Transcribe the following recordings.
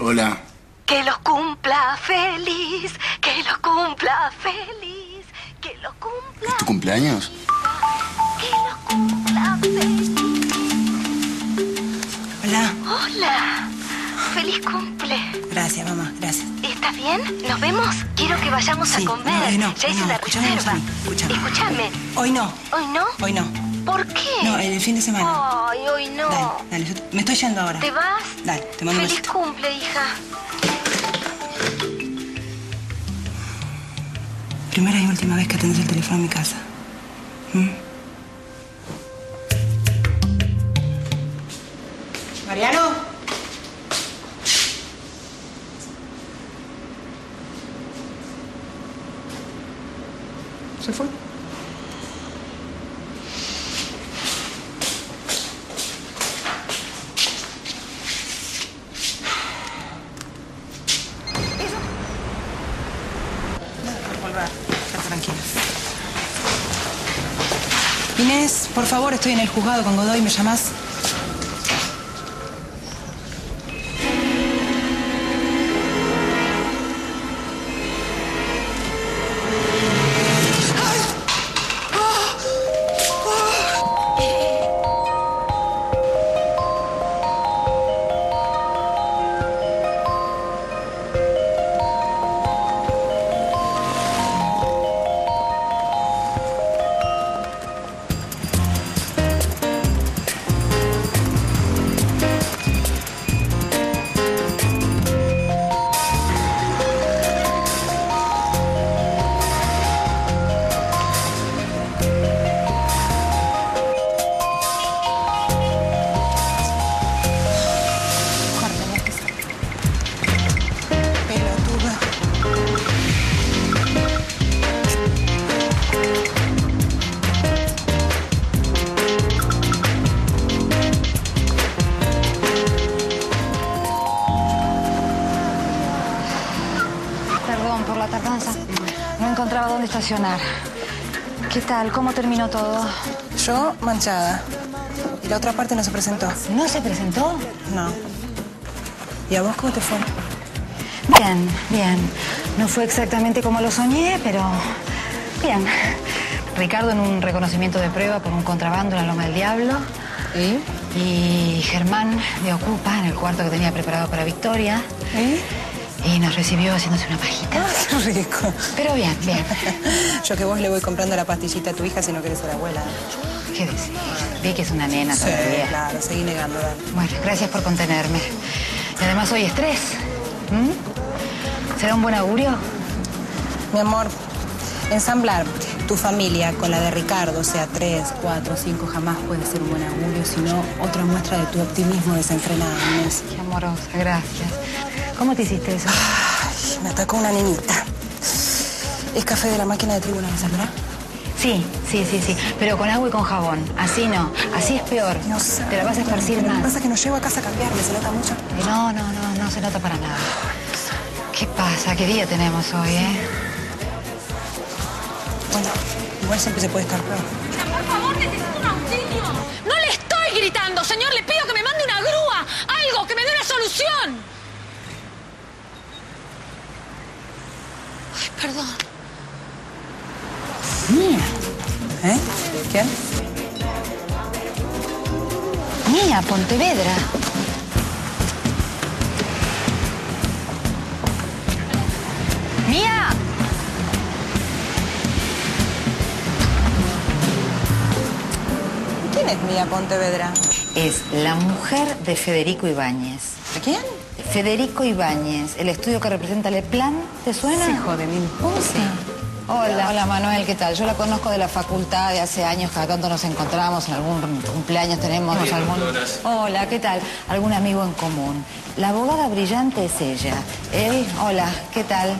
Hola. Que los cumpla feliz, que los cumpla feliz, que los cumpla. ¿Tu cumpleaños? Gracias, mamá. Gracias. ¿Estás bien? ¿Nos vemos? Quiero que vayamos Sí, a comer. no, no, ya hice no, la escuchame, reserva. Escúchame. Hoy no. ¿Hoy no? Hoy no. ¿Por qué? No, el fin de semana. Ay, hoy no. Dale, dale. yo me estoy yendo ahora. ¿Te vas? Dale, te mando un Feliz besito. cumple, hija. Primera y última vez que atendes el teléfono en mi casa. ¿Mm? Mariano. ¿Se fue? Volver. Ya tranquila. Inés, por favor, estoy en el juzgado con Godoy, ¿me llamas? Tal? ¿Cómo terminó todo? Yo manchada. Y la otra parte no se presentó. ¿No se presentó? No. ¿Y a vos cómo te fue? Bien, bien. No fue exactamente como lo soñé, pero bien. Ricardo en un reconocimiento de prueba por un contrabando en la Loma del Diablo. ¿Y? Y Germán de Ocupa en el cuarto que tenía preparado para Victoria. ¿Y? Y nos recibió haciéndose una pajita. Rico. Pero bien, bien. Yo que vos le voy comprando la pastillita a tu hija si no querés ser abuela. ¿Qué decís? Vi que es una nena Sí, todavía. claro, seguí negando. Bueno, gracias por contenerme. Y además hoy estrés. ¿Mm? ¿Será un buen augurio? Mi amor, ensamblar tu familia con la de Ricardo, o sea, tres, cuatro, cinco, jamás puede ser un buen augurio, sino otra muestra de tu optimismo desenfrenado, Inés. Qué amorosa, gracias. ¿Cómo te hiciste eso? Ay, me atacó una nenita. Es café de la máquina de tribunal, ¿saldrá? Sí, sí, sí, sí. Pero con agua y con jabón. Así no. Así es peor. No sé. Te la vas a esparcir Lo que más. pasa es que nos llevo a casa a cambiarme, se nota mucho. Eh, No, no, no, no se nota para nada. ¿Qué pasa? ¿Qué día tenemos hoy, eh? Bueno, igual siempre se puede estar peor. Por favor, necesito un auxilio. No le estoy gritando, señor. Le pido que me mande una grúa. Algo, que me dé una solución. Perdón. Mía, ¿Eh? ¿Quién? mía, Pontevedra. ¡Mía! ¿Quién es Mía Pontevedra? Es la mujer de Federico Ibáñez. ¿De quién? Federico Ibáñez, el estudio que representa el plan, ¿te suena? Sí, hijo de mil Sí. Hola, hola Manuel, ¿qué tal? Yo la conozco de la facultad de hace años, cada tanto nos encontramos, en algún cumpleaños tenemos algún... Hola, ¿qué tal? Algún amigo en común. La abogada brillante es ella. Él, hola, ¿qué tal?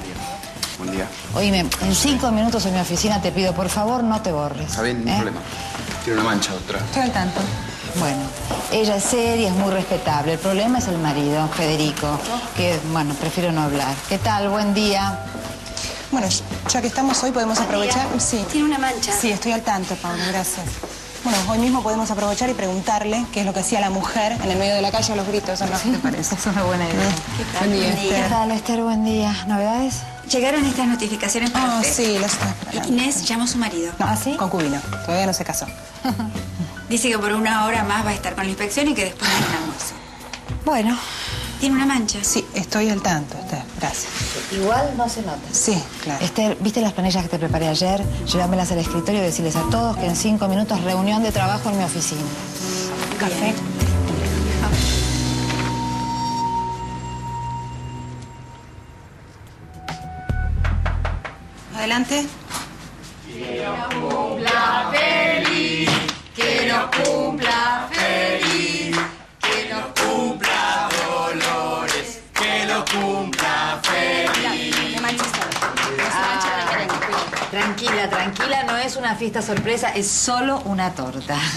Buen día. Oíme, en cinco minutos en mi oficina te pido, por favor, no te borres. Está bien, no hay ¿eh? problema. Tiene una mancha otra. Estoy al tanto. Bueno, Ella es seria, es muy respetable. El problema es el marido, Federico, que, bueno, prefiero no hablar. ¿Qué tal? Buen día. Bueno, ya que estamos hoy, podemos aprovechar. Sí. Tiene una mancha. Sí, estoy al tanto, Pablo, gracias. Bueno, hoy mismo podemos aprovechar y preguntarle qué es lo que hacía la mujer en el medio de la calle a los gritos, ¿o no? ¿Qué te parece? Es una buena idea. Buen día, ¿Qué Esther. tal, Esther? Buen día. ¿Novedades? Llegaron estas notificaciones para Ah, usted. sí, las estoy esperando. Inés llamó a su marido. No, ¿Ah, sí? concubino. Todavía no se casó. Dice que por una hora más va a estar con la inspección y que después hay un almuerzo. Bueno, Tiene una mancha. Sí, estoy al tanto, Esther. Gracias. igual no se nota. Sí, claro. Esther, ¿viste las planillas que te preparé ayer? Llévamelas al escritorio y decirles a todos que en cinco minutos reunión de trabajo en mi oficina. ¿Café? Adelante. Tranquila, tranquila, no es una fiesta sorpresa, es solo una torta.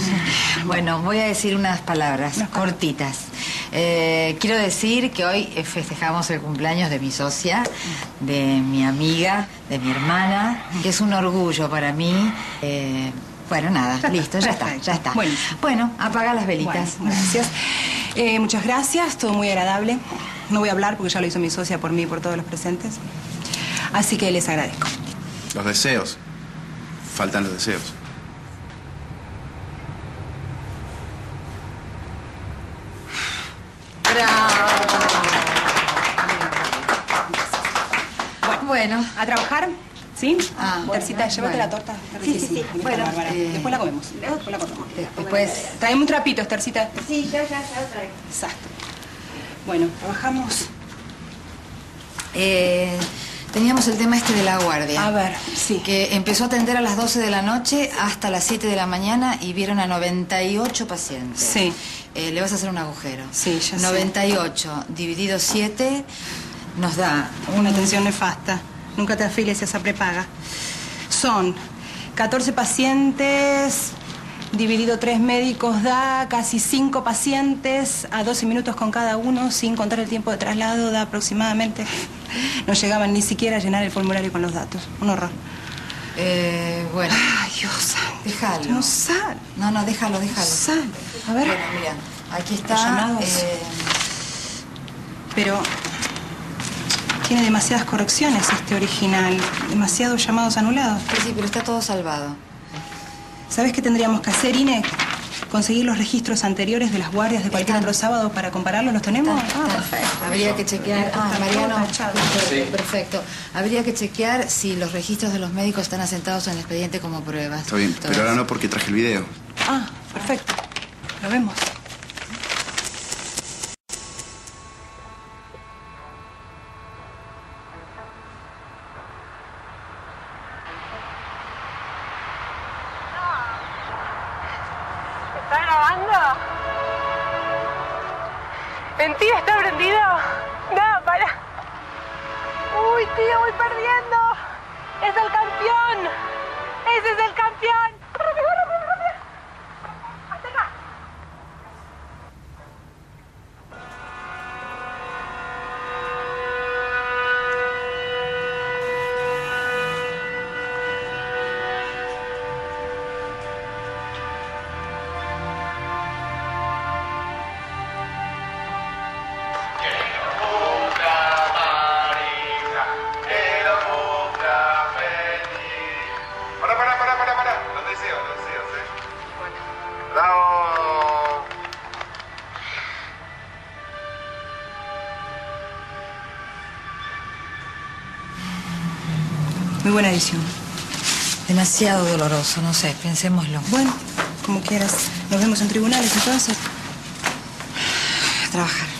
Bueno, voy a decir unas palabras cortitas. Eh, quiero decir que hoy festejamos el cumpleaños de mi socia, de mi amiga, de mi hermana, que es un orgullo para mí. Eh, bueno, nada, listo, ya está, ya está. Buenísimo. Bueno, apaga las velitas. Bueno, gracias. Eh, muchas gracias, todo muy agradable. No voy a hablar porque ya lo hizo mi socia por mí y por todos los presentes. Así que les agradezco. Los deseos. Faltan los deseos. Bueno, ¿A trabajar? ¿Sí? Ah, Tercita, bueno, llévate bueno. la torta. Sí, sí, sí. Bueno, eh, Después la comemos. Después la comemos. después... Traeme un trapito, Estercita. Sí, ya, ya, ya lo traigo. Exacto. Bueno, trabajamos. Eh, teníamos el tema este de la guardia. A ver, sí. Que empezó a atender a las 12 de la noche hasta las 7 de la mañana y vieron a 98 pacientes. Sí. Eh, le vas a hacer un agujero. Sí, ya sé. 98 dividido 7 nos da... Una atención nefasta. Nunca te afiles a esa prepaga. Son 14 pacientes, dividido 3 médicos, da casi 5 pacientes a 12 minutos con cada uno, sin contar el tiempo de traslado, da aproximadamente. No llegaban ni siquiera a llenar el formulario con los datos. Un horror. Eh, bueno, Ay, Dios santo. déjalo. No sale. No, no, déjalo, déjalo. Sale. A ver. Bueno, mira, aquí está... Los llamados. eh, Pero tiene demasiadas correcciones este original. Demasiados llamados anulados. sí, sí, pero está todo salvado. ¿Sabes qué tendríamos que hacer, Ine? Conseguir los registros anteriores de las guardias de cualquier Están. otro sábado para compararlos. ¿Los tenemos? Está- Ah, perfecto. Habría que chequear. Ah, Mariano. Perfecto, perfecto. Habría que chequear si los registros de los médicos están asentados en el expediente como pruebas. Está bien, pero ahora no porque traje el video. Ah, perfecto. Lo vemos. ¿Está grabando? ¿Mentira está prendido? No, para. Uy, tío, voy perdiendo. Es el campeón. Ese es el campeón. Demasiado doloroso, no sé, pensémoslo. Bueno, como quieras. Nos vemos en tribunales entonces. A trabajar.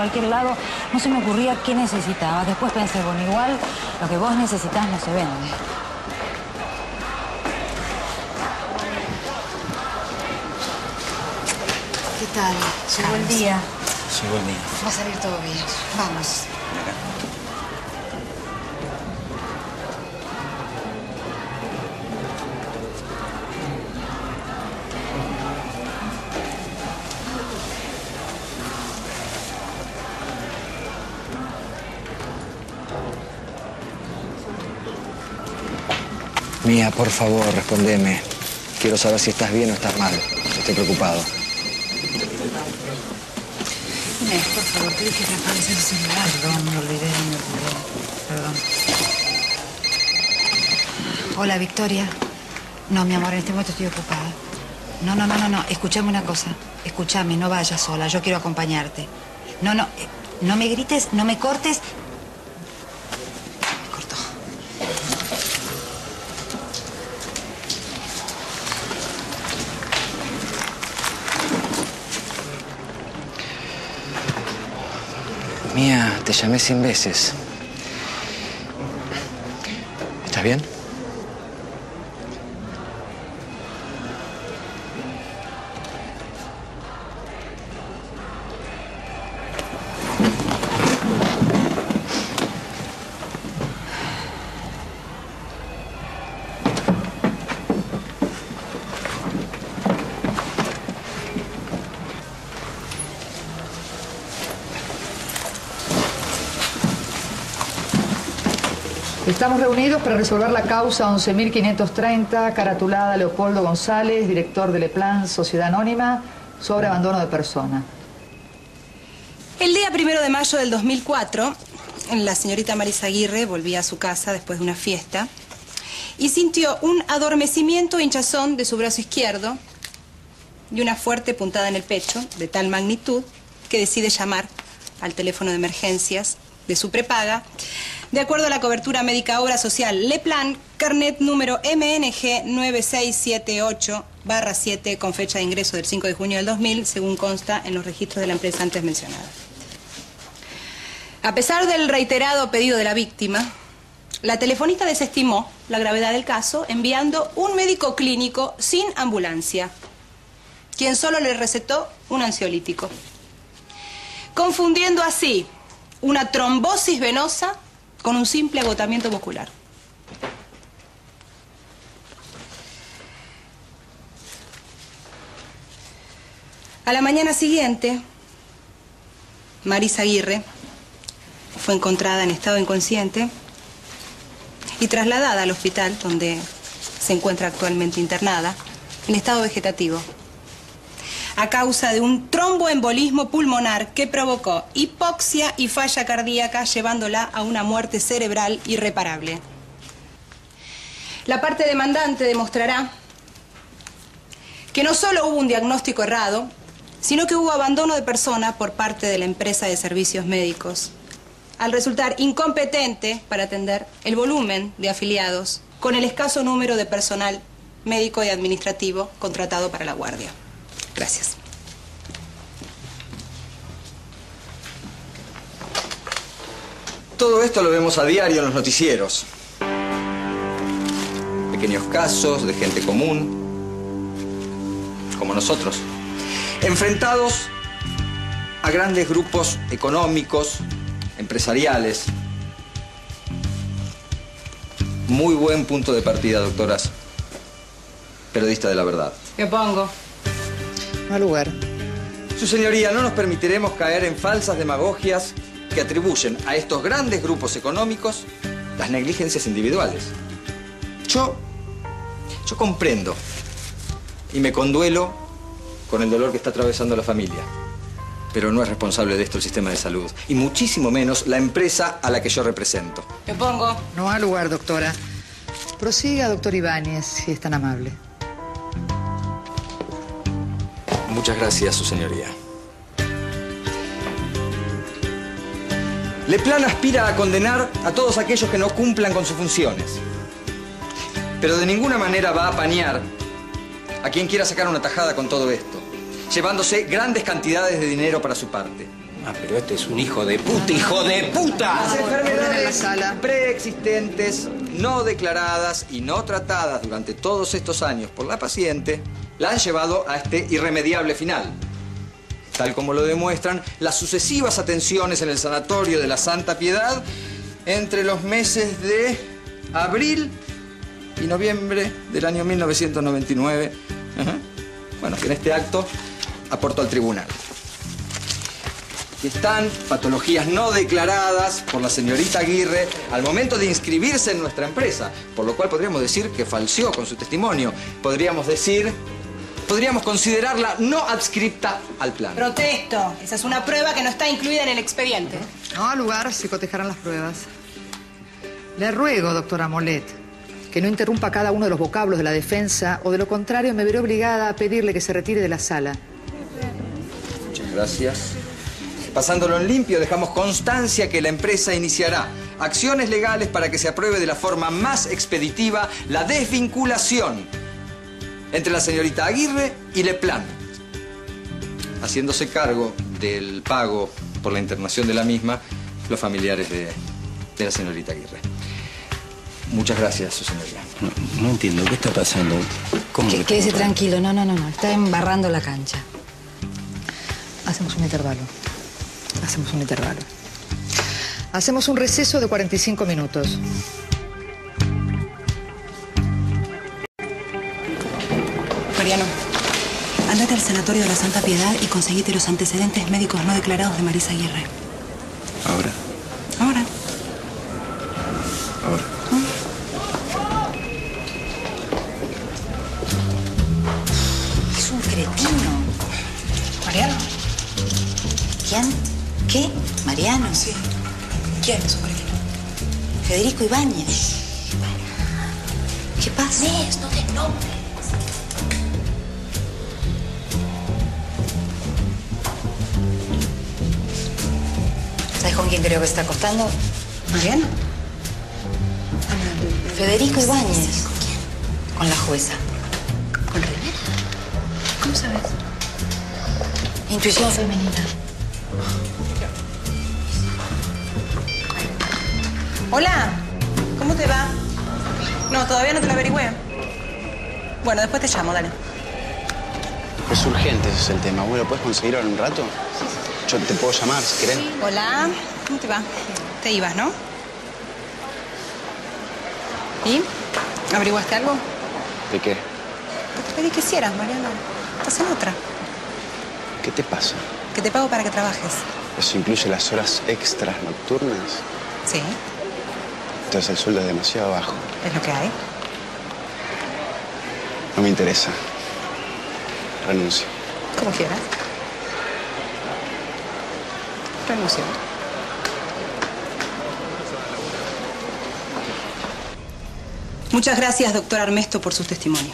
Cualquier lado, no se me ocurría qué necesitabas. Después pensé, bueno, igual lo que vos necesitas no se vende. ¿Qué tal? Llegó el día. Llegó el día. Va a salir todo bien. Vamos. Mía, por favor, respondeme. Quiero saber si estás bien o estás mal. Estoy preocupado. Inés, por favor, te dije que apagues el celular. Perdón, me olvidé, me olvidé. Perdón. Hola, Victoria. No, mi amor, en este momento estoy ocupada. No, no, no, no, no. Escúchame una cosa. Escúchame, no vayas sola. Yo quiero acompañarte. No, no. eh, No me grites, no me cortes. Me cortó. Mía, te llamé cien veces. ¿Estás bien? Estamos reunidos para resolver la causa 11.530, caratulada Leopoldo González, director de Leplan, Sociedad Anónima, sobre abandono de persona. El día primero de mayo del 2004, la señorita Marisa Aguirre volvía a su casa después de una fiesta y sintió un adormecimiento o hinchazón de su brazo izquierdo y una fuerte puntada en el pecho de tal magnitud que decide llamar al teléfono de emergencias de su prepaga. De acuerdo a la cobertura médica Obra Social Leplan, carnet número MNG 9678-7 con fecha de ingreso del 5 de junio del 2000, según consta en los registros de la empresa antes mencionada. A pesar del reiterado pedido de la víctima, la telefonista desestimó la gravedad del caso enviando un médico clínico sin ambulancia, quien solo le recetó un ansiolítico, confundiendo así una trombosis venosa con un simple agotamiento muscular. A la mañana siguiente, Marisa Aguirre fue encontrada en estado inconsciente y trasladada al hospital donde se encuentra actualmente internada en estado vegetativo a causa de un tromboembolismo pulmonar que provocó hipoxia y falla cardíaca llevándola a una muerte cerebral irreparable. La parte demandante demostrará que no solo hubo un diagnóstico errado, sino que hubo abandono de persona por parte de la empresa de servicios médicos, al resultar incompetente para atender el volumen de afiliados con el escaso número de personal médico y administrativo contratado para la guardia. Gracias. Todo esto lo vemos a diario en los noticieros. Pequeños casos de gente común, como nosotros, enfrentados a grandes grupos económicos, empresariales. Muy buen punto de partida, doctoras. Periodista de la verdad. ¿Qué pongo? Mal lugar. Su señoría, no nos permitiremos caer en falsas demagogias que atribuyen a estos grandes grupos económicos las negligencias individuales. Yo, yo comprendo y me conduelo con el dolor que está atravesando la familia. Pero no es responsable de esto el sistema de salud, y muchísimo menos la empresa a la que yo represento. ¿Qué pongo? No ha lugar, doctora. Prosiga, doctor Ibáñez, si es tan amable. Muchas gracias, su señoría. Le Plan aspira a condenar a todos aquellos que no cumplan con sus funciones. Pero de ninguna manera va a apañar a quien quiera sacar una tajada con todo esto. llevándose grandes cantidades de dinero para su parte. Ah, pero este es un hijo de puta, hijo de puta. Las enfermedades preexistentes, no declaradas y no tratadas durante todos estos años por la paciente, la han llevado a este irremediable final. Tal como lo demuestran las sucesivas atenciones en el sanatorio de la Santa Piedad entre los meses de abril y noviembre del año 1999. Ajá. Bueno, que en este acto aportó al tribunal. Y están patologías no declaradas por la señorita Aguirre al momento de inscribirse en nuestra empresa, por lo cual podríamos decir que falseó con su testimonio. Podríamos decir, podríamos considerarla no adscripta al plan. Protesto. Esa es una prueba que no está incluida en el expediente. No al lugar se cotejarán las pruebas. Le ruego, doctora Molet, que no interrumpa cada uno de los vocablos de la defensa o de lo contrario me veré obligada a pedirle que se retire de la sala. Muchas gracias. Pasándolo en limpio, dejamos constancia que la empresa iniciará acciones legales para que se apruebe de la forma más expeditiva la desvinculación entre la señorita Aguirre y Leplan, haciéndose cargo del pago por la internación de la misma los familiares de, de la señorita Aguirre. Muchas gracias, su señoría. No, no entiendo, ¿qué está pasando? ¿Cómo Que- que- Quédese tranquilo, no, no, no, no. Está embarrando la cancha. Hacemos un intervalo. Hacemos un intervalo. Hacemos un receso de 45 minutos. Al sanatorio de la Santa Piedad y conseguite los antecedentes médicos no declarados de Marisa Aguirre. Ahora, Ahora. ahora. Es un cretino. ¿Mariano? ¿Quién? ¿Qué? ¿Mariano? Sí. ¿Quién es un cretino? Federico Ibáñez. Creo que está acostando? ¿Mariano? Federico Ibáñez. Con la jueza. ¿Con Rivera? ¿Cómo sabes? Intuición femenina. Hola, ¿cómo te va? No, todavía no te lo averigüé. Bueno, después te llamo, dale. Es urgente, ese es el tema. ¿Vos lo puedes conseguir ahora en un rato? Yo te puedo llamar si querés. Hola, ¿cómo te va? Te ibas, ¿no? ¿Y? ¿Averiguaste algo? ¿De qué? Que te pedí que hicieras, Mariano. Estás en otra. ¿Qué te pasa? Que te pago para que trabajes. ¿Eso incluye las horas extras nocturnas? Sí, Entonces el sueldo es demasiado bajo. es lo que hay. No me interesa. Renuncio. Como quieras. Renuncio. Muchas gracias, doctor Armesto, por su testimonio.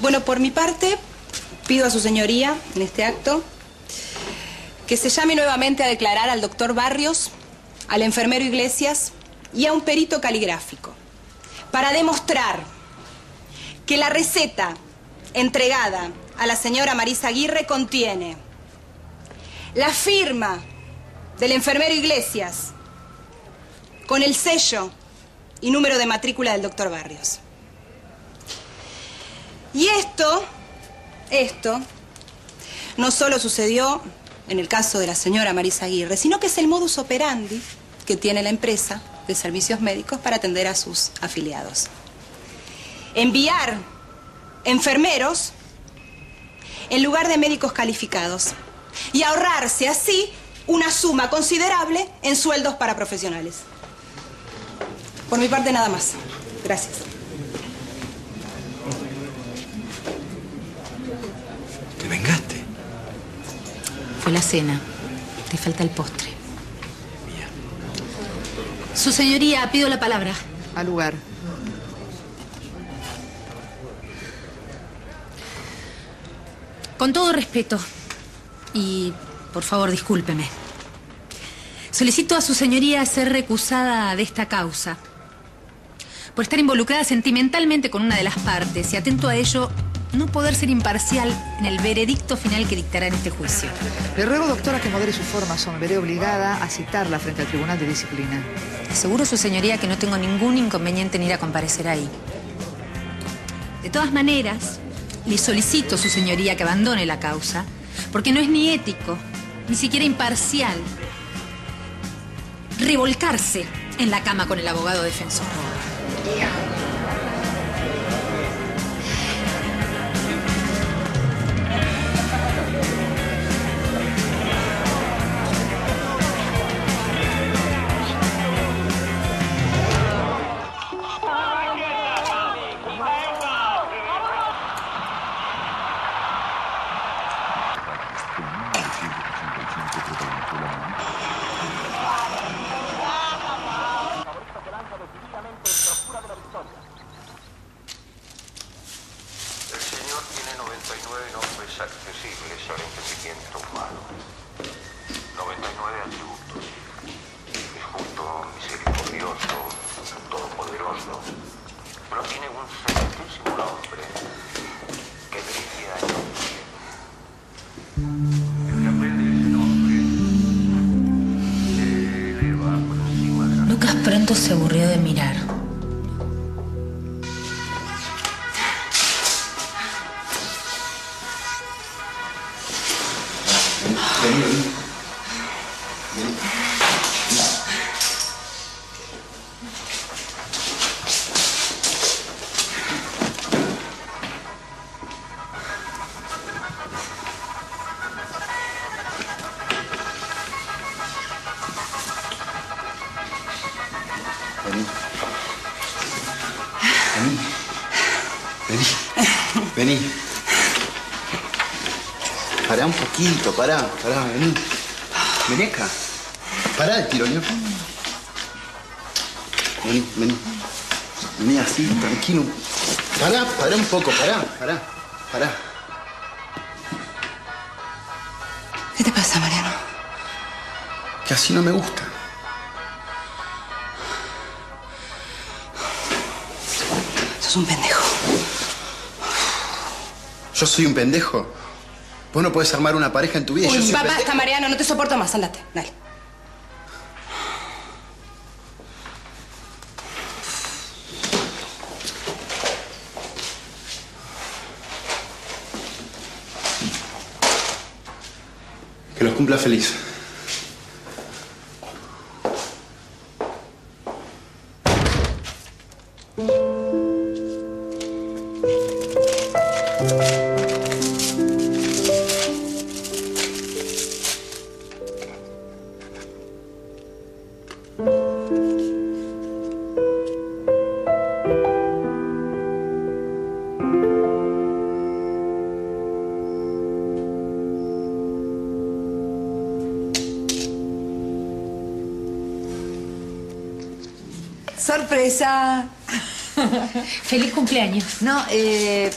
Bueno, por mi parte, pido a su señoría, en este acto, que se llame nuevamente a declarar al doctor Barrios, al enfermero Iglesias y a un perito caligráfico, para demostrar que la receta entregada a la señora Marisa Aguirre contiene la firma del enfermero Iglesias con el sello y número de matrícula del doctor Barrios. Y esto, esto, no solo sucedió en el caso de la señora Marisa Aguirre, sino que es el modus operandi que tiene la empresa de servicios médicos para atender a sus afiliados. Enviar enfermeros en lugar de médicos calificados y ahorrarse así una suma considerable en sueldos para profesionales. Por mi parte nada más. Gracias. ¿Te vengaste? Fue la cena. Te falta el postre. Su señoría, pido la palabra. Al lugar. Con todo respeto. Y por favor, discúlpeme. Solicito a su señoría ser recusada de esta causa. Por estar involucrada sentimentalmente con una de las partes y atento a ello, no poder ser imparcial en el veredicto final que dictará en este juicio. Le ruego, doctora, que modere su forma. Son, veré obligada a citarla frente al Tribunal de Disciplina. Aseguro, su señoría, que no tengo ningún inconveniente en ir a comparecer ahí. De todas maneras, le solicito, su señoría, que abandone la causa, porque no es ni ético, ni siquiera imparcial, revolcarse en la cama con el abogado defensor. El pará, pará, vení. Vení acá. Pará el tironeo. Vení, vení. Vení así, tranquilo. Pará, pará un poco, pará, pará, pará. ¿Qué te pasa, Mariano? Que así no me gusta. Sos un pendejo. Yo soy un pendejo. Vos no podés armar una pareja en tu vida. y yo Uy, va, pendejo. basta, Mariano, no te soporto más. Andate, dale. Que los cumpla feliz. Sorpresa. Feliz cumpleaños. No, eh.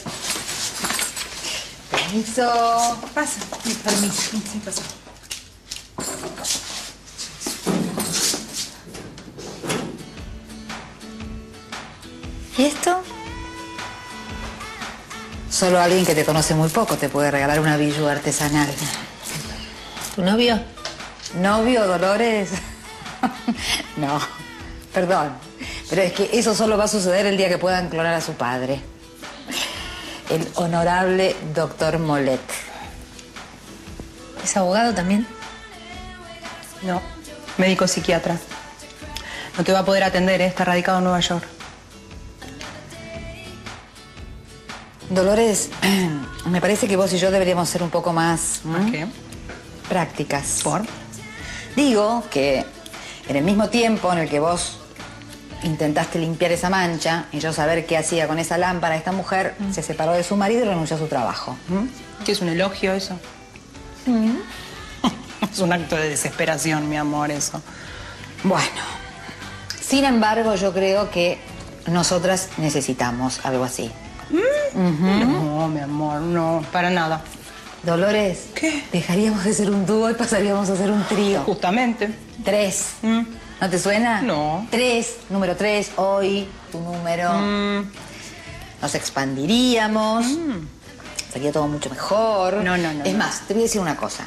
Permiso. Pasa. Permiso. Sí, pasa. ¿Y esto? Solo alguien que te conoce muy poco te puede regalar una billú artesanal. ¿Tu novio? ¿Novio, Dolores? no, perdón. Pero es que eso solo va a suceder el día que puedan clonar a su padre. El honorable doctor Molet. ¿Es abogado también? No, médico psiquiatra. No te va a poder atender, ¿eh? está radicado en Nueva York. Dolores, me parece que vos y yo deberíamos ser un poco más. ¿Qué? prácticas. ¿Por? Digo que en el mismo tiempo en el que vos intentaste limpiar esa mancha y yo saber qué hacía con esa lámpara, esta mujer se separó de su marido y renunció a su trabajo. ¿Qué es un elogio eso? Es un acto de desesperación, mi amor, eso. Bueno, sin embargo, yo creo que nosotras necesitamos algo así. No, mi amor, no, para nada. Dolores, ¿Qué? dejaríamos de ser un dúo y pasaríamos a ser un trío. Justamente. Tres. ¿No te suena? No. Tres, número tres, hoy, tu número. Mm. Nos expandiríamos. Sería todo mucho mejor. No, no, no, Es no. más, te voy a decir una cosa.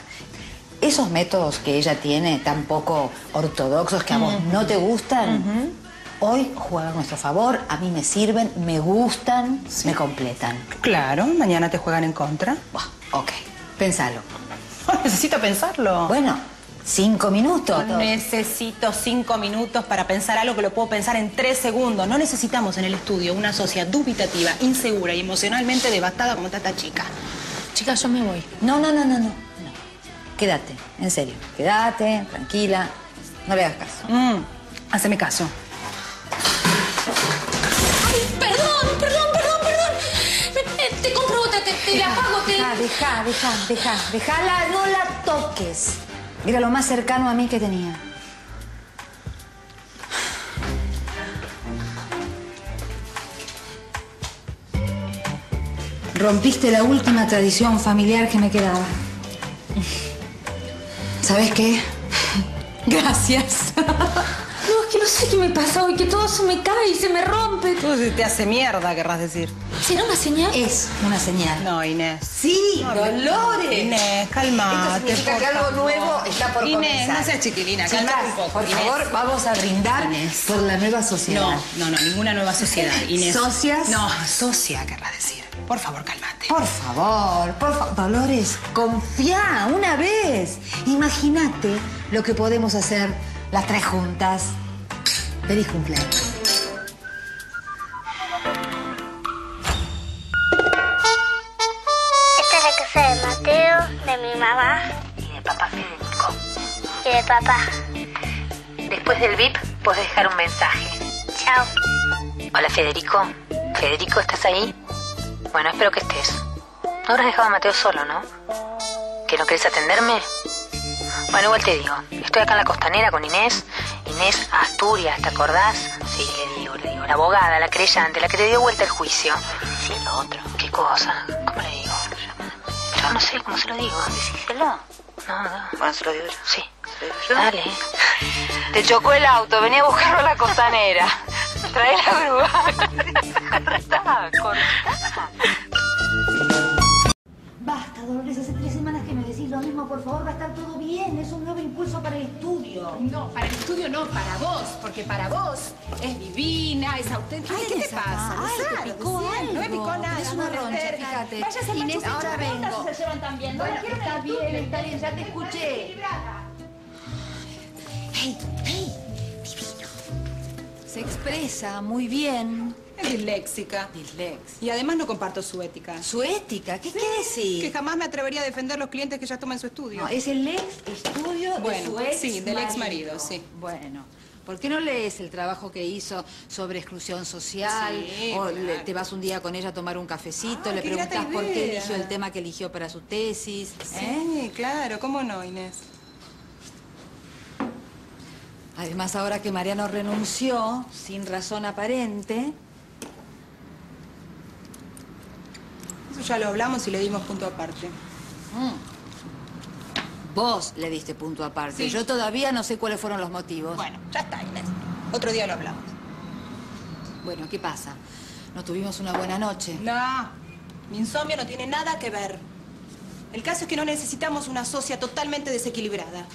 Esos métodos que ella tiene, tan poco ortodoxos que a vos no te gustan, hoy juegan a nuestro favor, a mí me sirven, me gustan, me completan. Claro, mañana te juegan en contra. Buah, ok, pensalo. Necesito pensarlo. Bueno, cinco minutos. Necesito cinco minutos para pensar algo que lo puedo pensar en tres segundos. No necesitamos en el estudio una sociedad dubitativa, insegura y emocionalmente devastada como está esta chica. Chicas, yo me voy. No, no, no, no, no. no. Quédate, en serio. Quédate, tranquila. No le hagas caso. Mm, haceme caso. Perdón, perdón, perdón, perdón. Me- me- te compro otra, te, te la pago, te... Deja, deja, deja, deja. Dejala, no la toques. Era lo más cercano a mí que tenía. Rompiste la última tradición familiar que me quedaba. ¿Sabes qué? Gracias. sé qué me pasa hoy, que todo se me cae y se me rompe. Tú se te hace mierda, querrás decir. ¿Será una señal? Es una señal. No, Inés. Sí, No, Dolores. Inés, calmate. Esto significa que algo favor. nuevo está por Inés, comenzar. no seas chiquilina, Chicas, calmate un poco. por Inés. favor, vamos a brindar Inés. por la nueva sociedad. No, no, no, ninguna nueva sociedad, Inés. ¿Socias? No, socia, querrás decir. Por favor, cálmate. Por favor, por favor. Dolores, confía una vez. Imagínate lo que podemos hacer las tres juntas. Feliz cumpleaños. Esta es la casa de Mateo, de mi mamá Y de papá Federico. y de papá. Después del VIP, puedes dejar un mensaje. Chao. Hola Federico. Federico, ¿estás ahí? Bueno, espero que estés. No habrás dejado a Mateo solo, ¿no? ¿Que no querés atenderme? Bueno, igual te digo. Estoy acá en la costanera con Inés. Inés Asturias, ¿te acordás? Sí, le digo, le digo. La abogada, la creyente, la que te dio vuelta el juicio. Sí, lo otro. ¿Qué cosa? ¿Cómo le digo? Yo no sé cómo se lo digo. Decíselo. No, no. Bueno, se lo digo yo. Sí. Dale. Te chocó el auto, venía a buscarlo a la costanera. Trae la grúa. Cortá, cortá. Por favor, va a estar todo bien. Es un nuevo impulso para el estudio. No, para el estudio no, para vos, porque para vos es divina, es auténtica. Ay, ¿qué te pasa? Ay, te Luzaro? picó Decía, No me picó nada. Es una roncha, fíjate. Váyase, Inés, ahora ¿qué onda vengo. se llevan Bueno, está bien, está bien, ya te escuché. Hey, hey, divino. Se expresa muy bien. Es disléxica. Dislex. Y además no comparto su ética. ¿Su ética? ¿Qué quiere decir? Que jamás me atrevería a defender los clientes que ella toma en su estudio. No, es el ex estudio de Bueno, su ex sí, del ex marido, sí. Bueno, ¿por qué no lees el trabajo que hizo sobre exclusión social? Sí, o le- te vas un día con ella a tomar un cafecito, Ah, le preguntas por qué eligió el tema que eligió para su tesis. ¿eh? Sí, claro, ¿cómo no, Inés? Además, ahora que Mariano renunció, sin razón aparente, Eso ya lo hablamos y le dimos punto aparte. mm, vos le diste punto aparte. Sí. Yo todavía no sé cuáles fueron los motivos. Bueno, ya está, Inés. Otro día lo hablamos. Bueno, ¿qué pasa? ¿No tuvimos una buena noche? No, mi insomnio no tiene nada que ver. El caso es que no necesitamos una socia totalmente desequilibrada.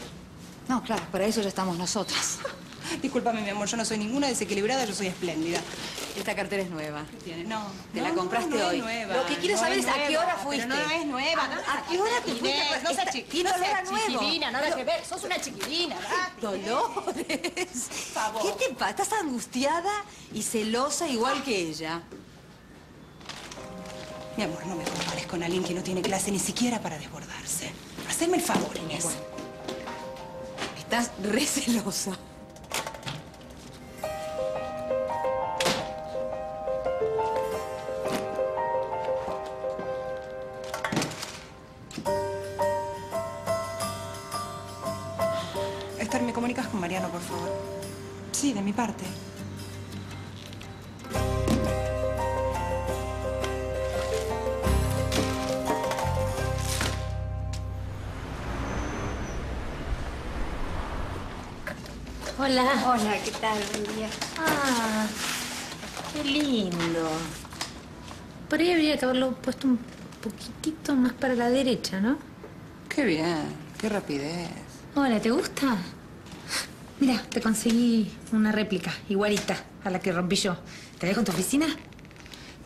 No, claro, para eso ya estamos nosotras. Discúlpame, mi amor, yo no soy ninguna desequilibrada, yo soy espléndida. Esta cartera es nueva. ¿Qué tiene? No. Te no, la compraste no, no hoy. es nueva. Lo que quiero saber es a qué hora fuiste. Pero no es nueva. ¿A, a qué hora te fuiste? No seas Esta- chiqui- Tiene no seas chiquilina, nada que ver. Sos una chiquilina, ¿verdad? Dolores. favor. ¿Qué te pasa? Estás angustiada y celosa igual que ella. Mi amor, no me compares con alguien que no tiene clase ni siquiera para desbordarse. Haceme el favor, Inés. Estás re celosa. Esther, ¿me comunicas con Mariano, por favor? Sí, de mi parte. Hola. Hola, ¿qué tal? Buen día. Ah, qué lindo. Por ahí habría que haberlo puesto un poquitito más para la derecha, ¿no? Qué bien, qué rapidez. Hola, ¿te gusta? Mira, te conseguí una réplica igualita a la que rompí yo. ¿Te dejo en tu oficina?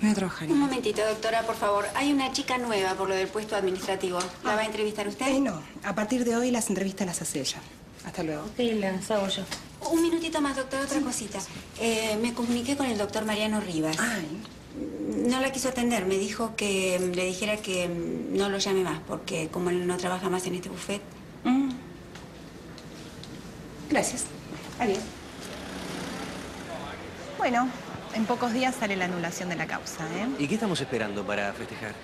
Voy a trabajar. Un momentito, doctora, por favor. Hay una chica nueva por lo del puesto administrativo. ¿La va a entrevistar usted? Eh, no, a partir de hoy las entrevistas las hace ella. Hasta luego. Ok, las hago yo. Un minutito más, doctor, otra cosita. Eh, me comuniqué con el doctor Mariano Rivas. No la quiso atender. Me dijo que mm, le dijera que mm, no lo llame más, porque como él no trabaja más en este buffet. Gracias. Adiós. Bueno, en pocos días sale la anulación de la causa, ¿eh? ¿Y qué estamos esperando para festejar?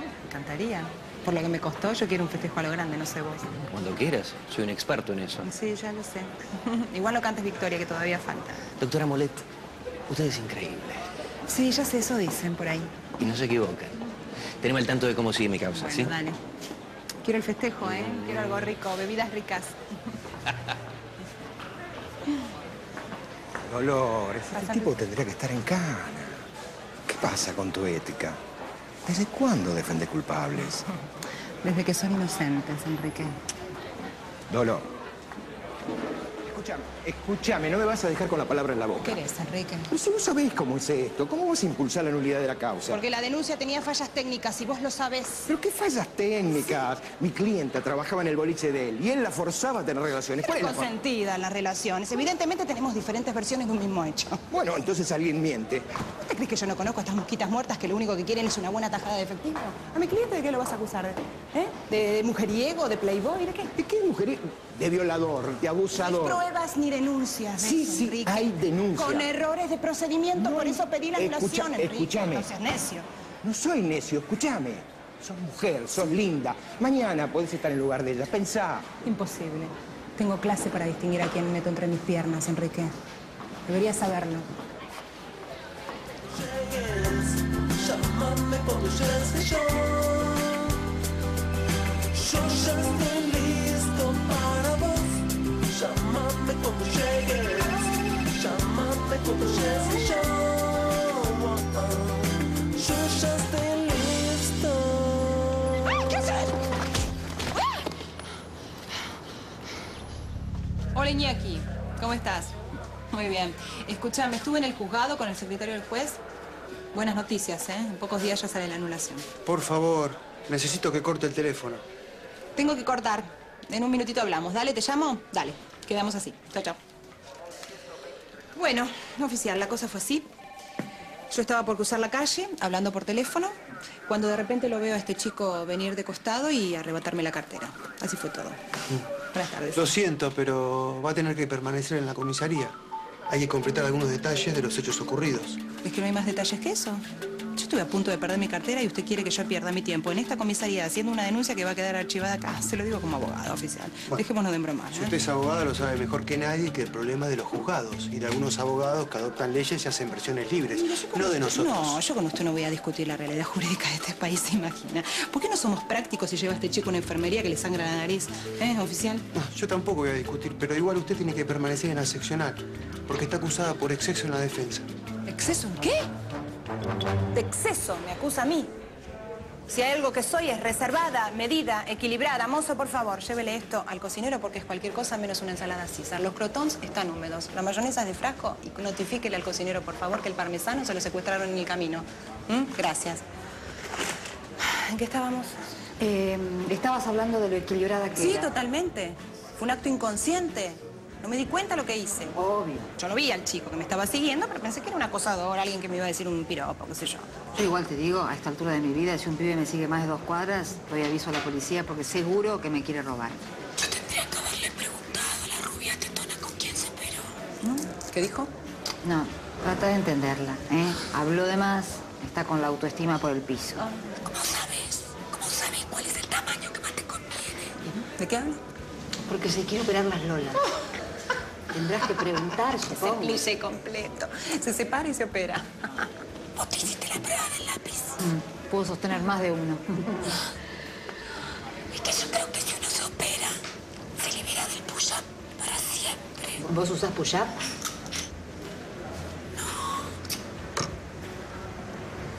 Me encantaría. Por lo que me costó, yo quiero un festejo a lo grande, no sé vos. Cuando quieras. Soy un experto en eso. Sí, ya lo sé. Igual no cantes victoria, que todavía falta. Doctora Molet, usted es increíble. Sí, ya sé, eso dicen por ahí. Y no se equivocan. Tenemos al tanto de cómo sigue mi causa, Bueno, ¿sí? dale. Quiero el festejo, ¿eh? Quiero algo rico, bebidas ricas. Dolores, este tipo tendría que estar en cana. ¿Qué pasa con tu ética? ¿Desde cuándo defendes culpables? Desde que son inocentes, Enrique. Dolor. Escúchame, escúchame, no me vas a dejar con la palabra en la boca. ¿Qué querés, Enrique? Pero si vos sabés cómo es esto, ¿cómo vas a impulsar la nulidad de la causa? Porque la denuncia tenía fallas técnicas y vos lo sabés. ¿Pero qué fallas técnicas? Mi clienta trabajaba en el boliche de él y él la forzaba a tener relaciones. ¿Cuál es Era la consentida las relaciones. Evidentemente tenemos diferentes versiones de un mismo hecho. Bueno, entonces alguien miente. ¿Te crees que yo no conozco a estas mosquitas muertas que lo único que quieren es una buena tajada de efectivo? ¿A mi cliente de qué lo vas a acusar? ¿Eh? ¿De mujeriego, de playboy? ¿De qué? ¿De qué mujer? De violador, de No hay abusador. pruebas ni denuncias. de Sí, eso, sí, Enrique. hay denuncia. Con errores de procedimiento, por eso pedí la Escucha- anulación, Enrique. escúchame. No seas necio. No soy necio, escúchame. Sos mujer, sos linda. Mañana podés estar en lugar de ella. Pensá. Imposible. Tengo clase para distinguir a quién meto entre mis piernas, Enrique. Deberías saberlo. Llámame cuando llegues yo. Yo ya estoy listo Llegues. Llámame cuando llegues yo. Yo ya estoy listo. ¿Qué haces? Hola Iñaki, ¿cómo estás? Muy bien. Escúchame, estuve en el juzgado con el secretario del juez. Buenas noticias, ¿eh? En pocos días ya sale la anulación. Por favor, necesito que corte el teléfono. Tengo que cortar. En un minutito hablamos. Dale, ¿te llamo? Dale. Quedamos así. Chao, chao. Bueno, oficial, la cosa fue así. Yo estaba por cruzar la calle, hablando por teléfono, cuando de repente lo veo a este chico venir de costado y arrebatarme la cartera. Así fue todo. Buenas tardes. Lo siento, pero va a tener que permanecer en la comisaría. Hay que completar algunos detalles de los hechos ocurridos. ¿Es que no hay más detalles que eso? Yo estuve a punto de perder mi cartera y usted quiere que yo pierda mi tiempo en esta comisaría haciendo una denuncia que va a quedar archivada acá. Se lo digo como abogado oficial. Bueno. Dejémonos de bromar. Si ¿eh? usted es abogada, lo sabe mejor que nadie que el problema es de los juzgados y de algunos abogados que adoptan leyes y hacen versiones libres, no de nosotros. No, yo con usted no voy a discutir la realidad jurídica de este país, se imagina. ¿Por qué no somos prácticos y lleva a este chico a una enfermería que le sangra la nariz? ¿Eh, oficial? No, yo tampoco voy a discutir, pero igual usted tiene que permanecer en la seccional, porque está acusada por exceso en la defensa. ¿Exceso en qué? De exceso, me acusa a mí. Si hay algo que soy es reservada, medida, equilibrada. Mozo, por favor, llévele esto al cocinero porque es cualquier cosa menos una ensalada César. Los crotons están húmedos, la mayonesa es de frasco y notifíquele al cocinero, por favor, que el parmesano se lo secuestraron en el camino. ¿Mm? Gracias. ¿En qué estábamos? Eh, estabas hablando de lo equilibrada que Sí, era. totalmente. Fue un acto inconsciente. No me di cuenta lo que hice. Obvio. Yo no vi al chico que me estaba siguiendo, pero pensé que era un acosador, alguien que me iba a decir un piropo, qué sé yo. Yo igual te digo, a esta altura de mi vida, si un pibe me sigue más de dos cuadras, doy aviso a la policía porque seguro que me quiere robar. ¿Qué dijo? No, trata de entenderla, ¿eh? Habló de más, está con la autoestima por el piso. ¿Cómo sabes? ¿Cómo sabes cuál es el tamaño que más te conviene? ¿De qué habla? Porque se quiere operar las lolas. Tendrás que preguntar, Se supongo. cliché completo. Se separa y se opera. ¿Vos te hiciste la prueba del lápiz? puedo sostener más de uno. Es que yo creo que si uno se opera, se libera del push-up para siempre. ¿Vos usás push-up?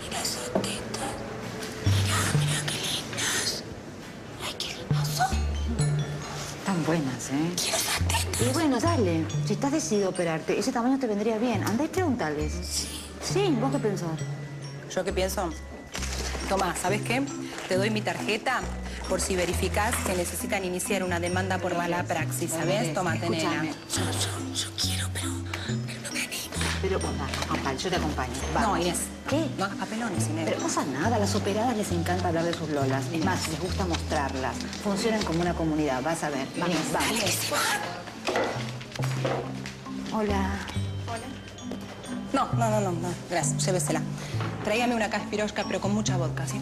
Mira esas tetas. Están buenas, ¿eh? Y bueno, dale. Si estás decidido a operarte, ese tamaño te vendría bien. Andá y preguntales. Sí. Sí, ¿vos qué pensás? ¿Yo qué pienso? Toma, ¿sabes qué? Te doy mi tarjeta por si verificás que necesitan iniciar una demanda por mala praxis, ¿sabes? Toma, nena. Yo, yo, yo quiero, pero. Pero, yo te acompaño. Vamos. No, Inés. ¿Qué? No hagas papelones, Inés. Pero pasa nada, a las operadas les encanta hablar de sus lolas. Es más, les gusta mostrarlas. Funcionan como una comunidad, vas a ver. Vamos, vamos. Hola. No, no, no, no, no. Gracias, llévesela. Tráigame una caspirosca, pero con mucha vodka, ¿sí?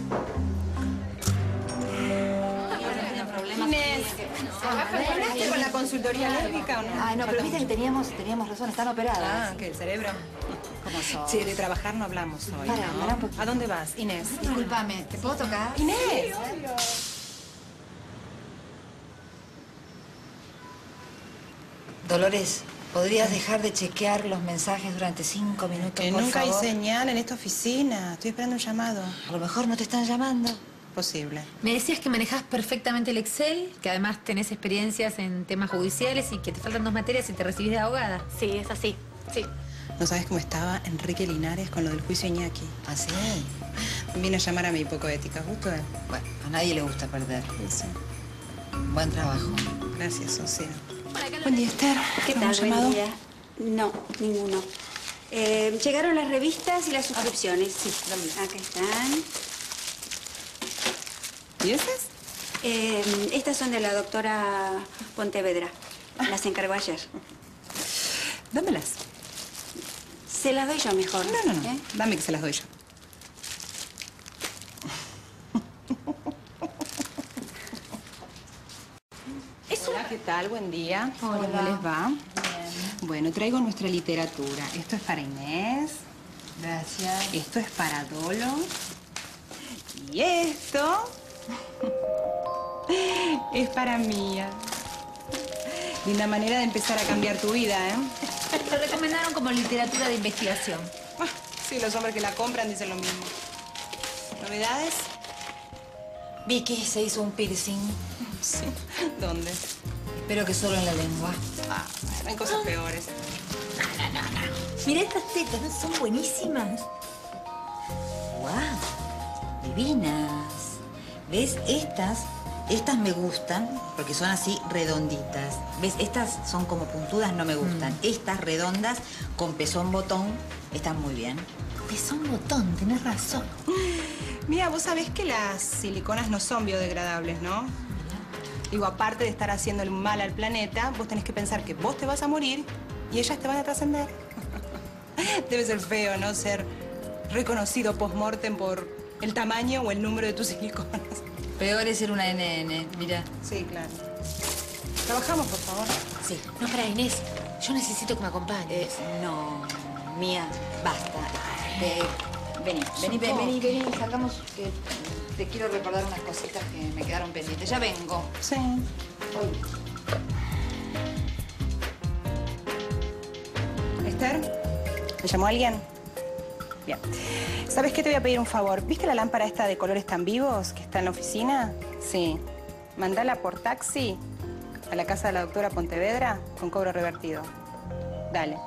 Inés, ¿trabajaste con la consultoría lésbica o no? Ay, no, pero viste que teníamos, teníamos razón, están operadas. Ah, ¿qué, el cerebro? ¿Cómo sos? Sí, de trabajar no hablamos hoy, Para, ¿no? para un poquito. ¿A dónde vas, Inés? Disculpame, ¿te puedo tocar? Inés. Dolores, ¿podrías dejar de chequear los mensajes durante cinco minutos, Que por nunca hay favor? señal en esta oficina. Estoy esperando un llamado. A lo mejor no te están llamando. Posible. Me decías que manejás perfectamente el Excel, que además tenés experiencias en temas judiciales y que te faltan dos materias y te recibís de abogada. Sí, es así. Sí. ¿No sabes cómo estaba Enrique Linares con lo del juicio Iñaki? ¿Ah, sí? Vine a llamar a mi poco ética, justo él. Bueno, a nadie le gusta perder. Sí. Buen trabajo. Gracias, Socia. Buen día, Esther. ¿Qué tal? ¿Algún Buen llamado? día. No, ninguno. Eh, llegaron las revistas y las suscripciones. Sí, acá están. ¿Y esas? Eh, estas son de la doctora Pontevedra. Las encargó ayer. Dámelas. Se las doy yo mejor. No, no, no. ¿eh? Dame que se las doy yo. Hola, ¿qué tal? Buen día. ¿Cómo les va? Bueno, traigo nuestra literatura. Esto es para Inés. Gracias. Esto es para Dolo. Y esto es para Mía. Linda manera de empezar a cambiar tu vida, ¿eh? Te recomendaron como literatura de investigación. Ah, Sí, los hombres que la compran dicen lo mismo. ¿Novedades? Vicky se hizo un piercing. Sí. ¿Dónde? Espero que solo en la lengua. Ah, hay cosas peores. Mira estas tetas, ¿no? son buenísimas. ¡Guau! Divinas. ¿Ves? Estas, estas me gustan porque son así redonditas. ¿Ves? Estas son como puntudas, no me gustan. Mm. Estas redondas con pezón botón están muy bien. Pezón botón, tenés razón. Mira, vos sabés que las siliconas no son biodegradables, ¿no? Digo, aparte de estar haciendo el mal al planeta, vos tenés que pensar que vos te vas a morir y ellas te van a trascender. Debe ser feo, ¿no? Ser reconocido post-mortem por el tamaño o el número de tus siliconas. Peor es ser una NN, mira. Sí, claro. Trabajamos, por favor. Sí. No, para Inés, yo necesito que me acompañes. Eh, no, mía, basta. Eh, vení, vení, vení, vení, vení, salgamos que te quiero recordar unas cositas que me quedaron pendientes. Ya vengo. Sí. Esther, ¿me llamó alguien? Bien. ¿Sabes qué? Te voy a pedir un favor. ¿Viste la lámpara esta de colores tan vivos que está en la oficina? Sí. Mandala por taxi a la casa de la doctora Pontevedra con cobro revertido. Dale.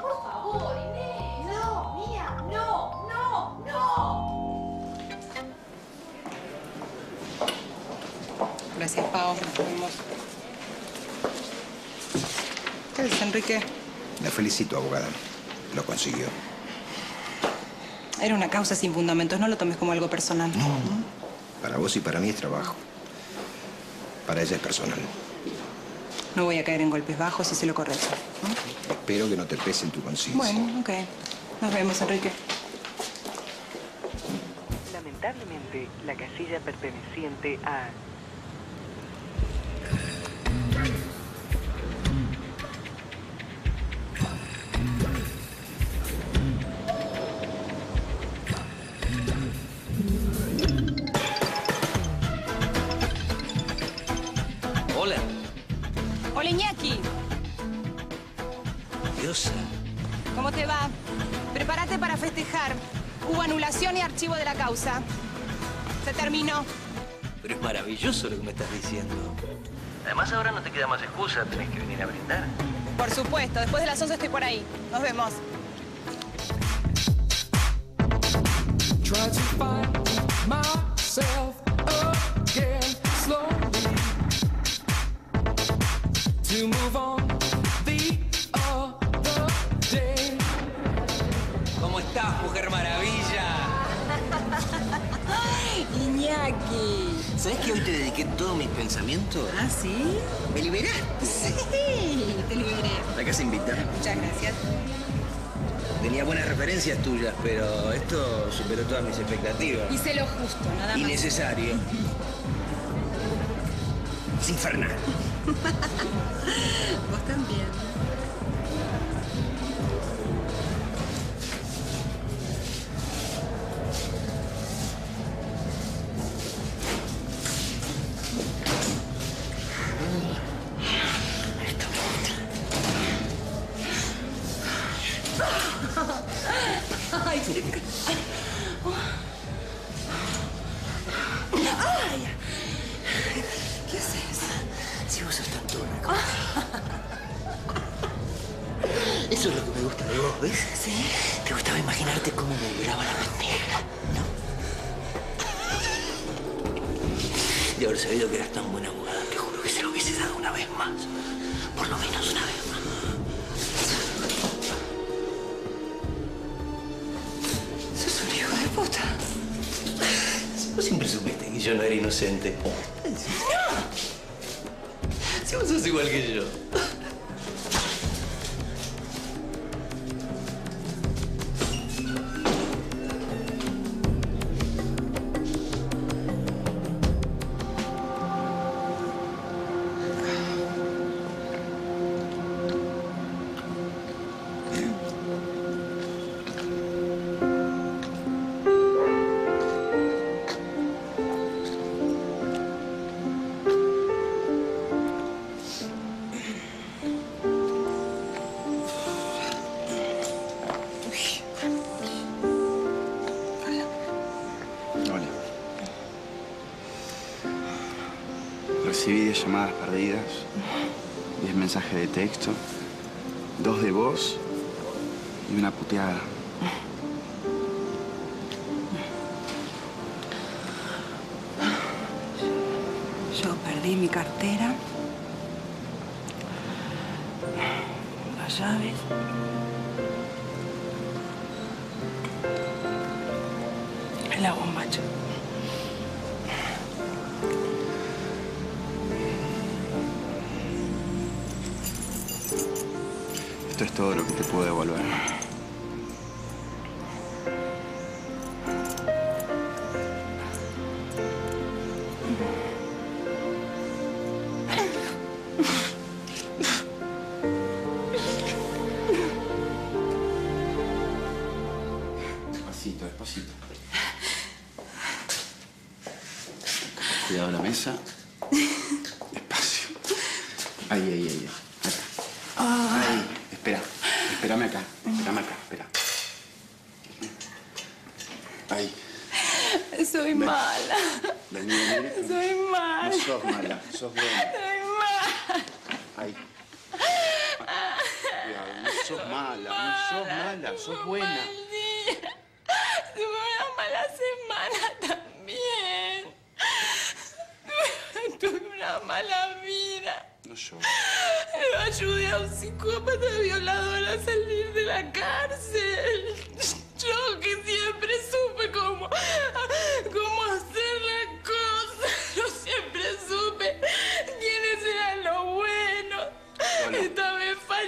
Por favor, Inés. No, mía, no, no, no. Gracias, Pau. Nos vemos. ¿Qué dices, Enrique? La felicito, abogada. Lo consiguió. Era una causa sin fundamentos. No lo tomes como algo personal. Para vos y para mí es trabajo. Para ella es personal. No voy a caer en golpes bajos y sé lo correcto. Espero que no te pese en tu conciencia. Bueno, ok. Nos vemos, Enrique. Lamentablemente, la casilla perteneciente a... ¿Cómo te va? Prepárate para festejar. Hubo anulación y archivo de la causa. Se terminó. Pero es maravilloso lo que me estás diciendo. Además ahora no te queda más excusa, tenés que venir a brindar. Por supuesto, después de las 11 estoy por ahí. Nos vemos. ¿Sabés que hoy te dediqué todos mis pensamientos? ¿Ah, sí? ¿Me liberaste? Sí, te liberé. ¿La casa invita? Muchas gracias. Tenía buenas referencias tuyas, pero esto superó todas mis expectativas. Hice lo justo, nada más. Innecesario. Es infernal. Vos también. 10 llamadas perdidas, 10 mensajes de texto, dos de voz y una puteada. Despacito, despacito. Cuidado la mesa. Despacio. Ahí, ahí, ahí. Acá. Ahí. Espera. Espérame acá. Espérame acá. Espera. Ahí. Soy mala. Vení. Soy mala. No sos mala. Sos buena. Soy mala. Ahí. Cuidado. No sos mala. No sos mala. Sos buena.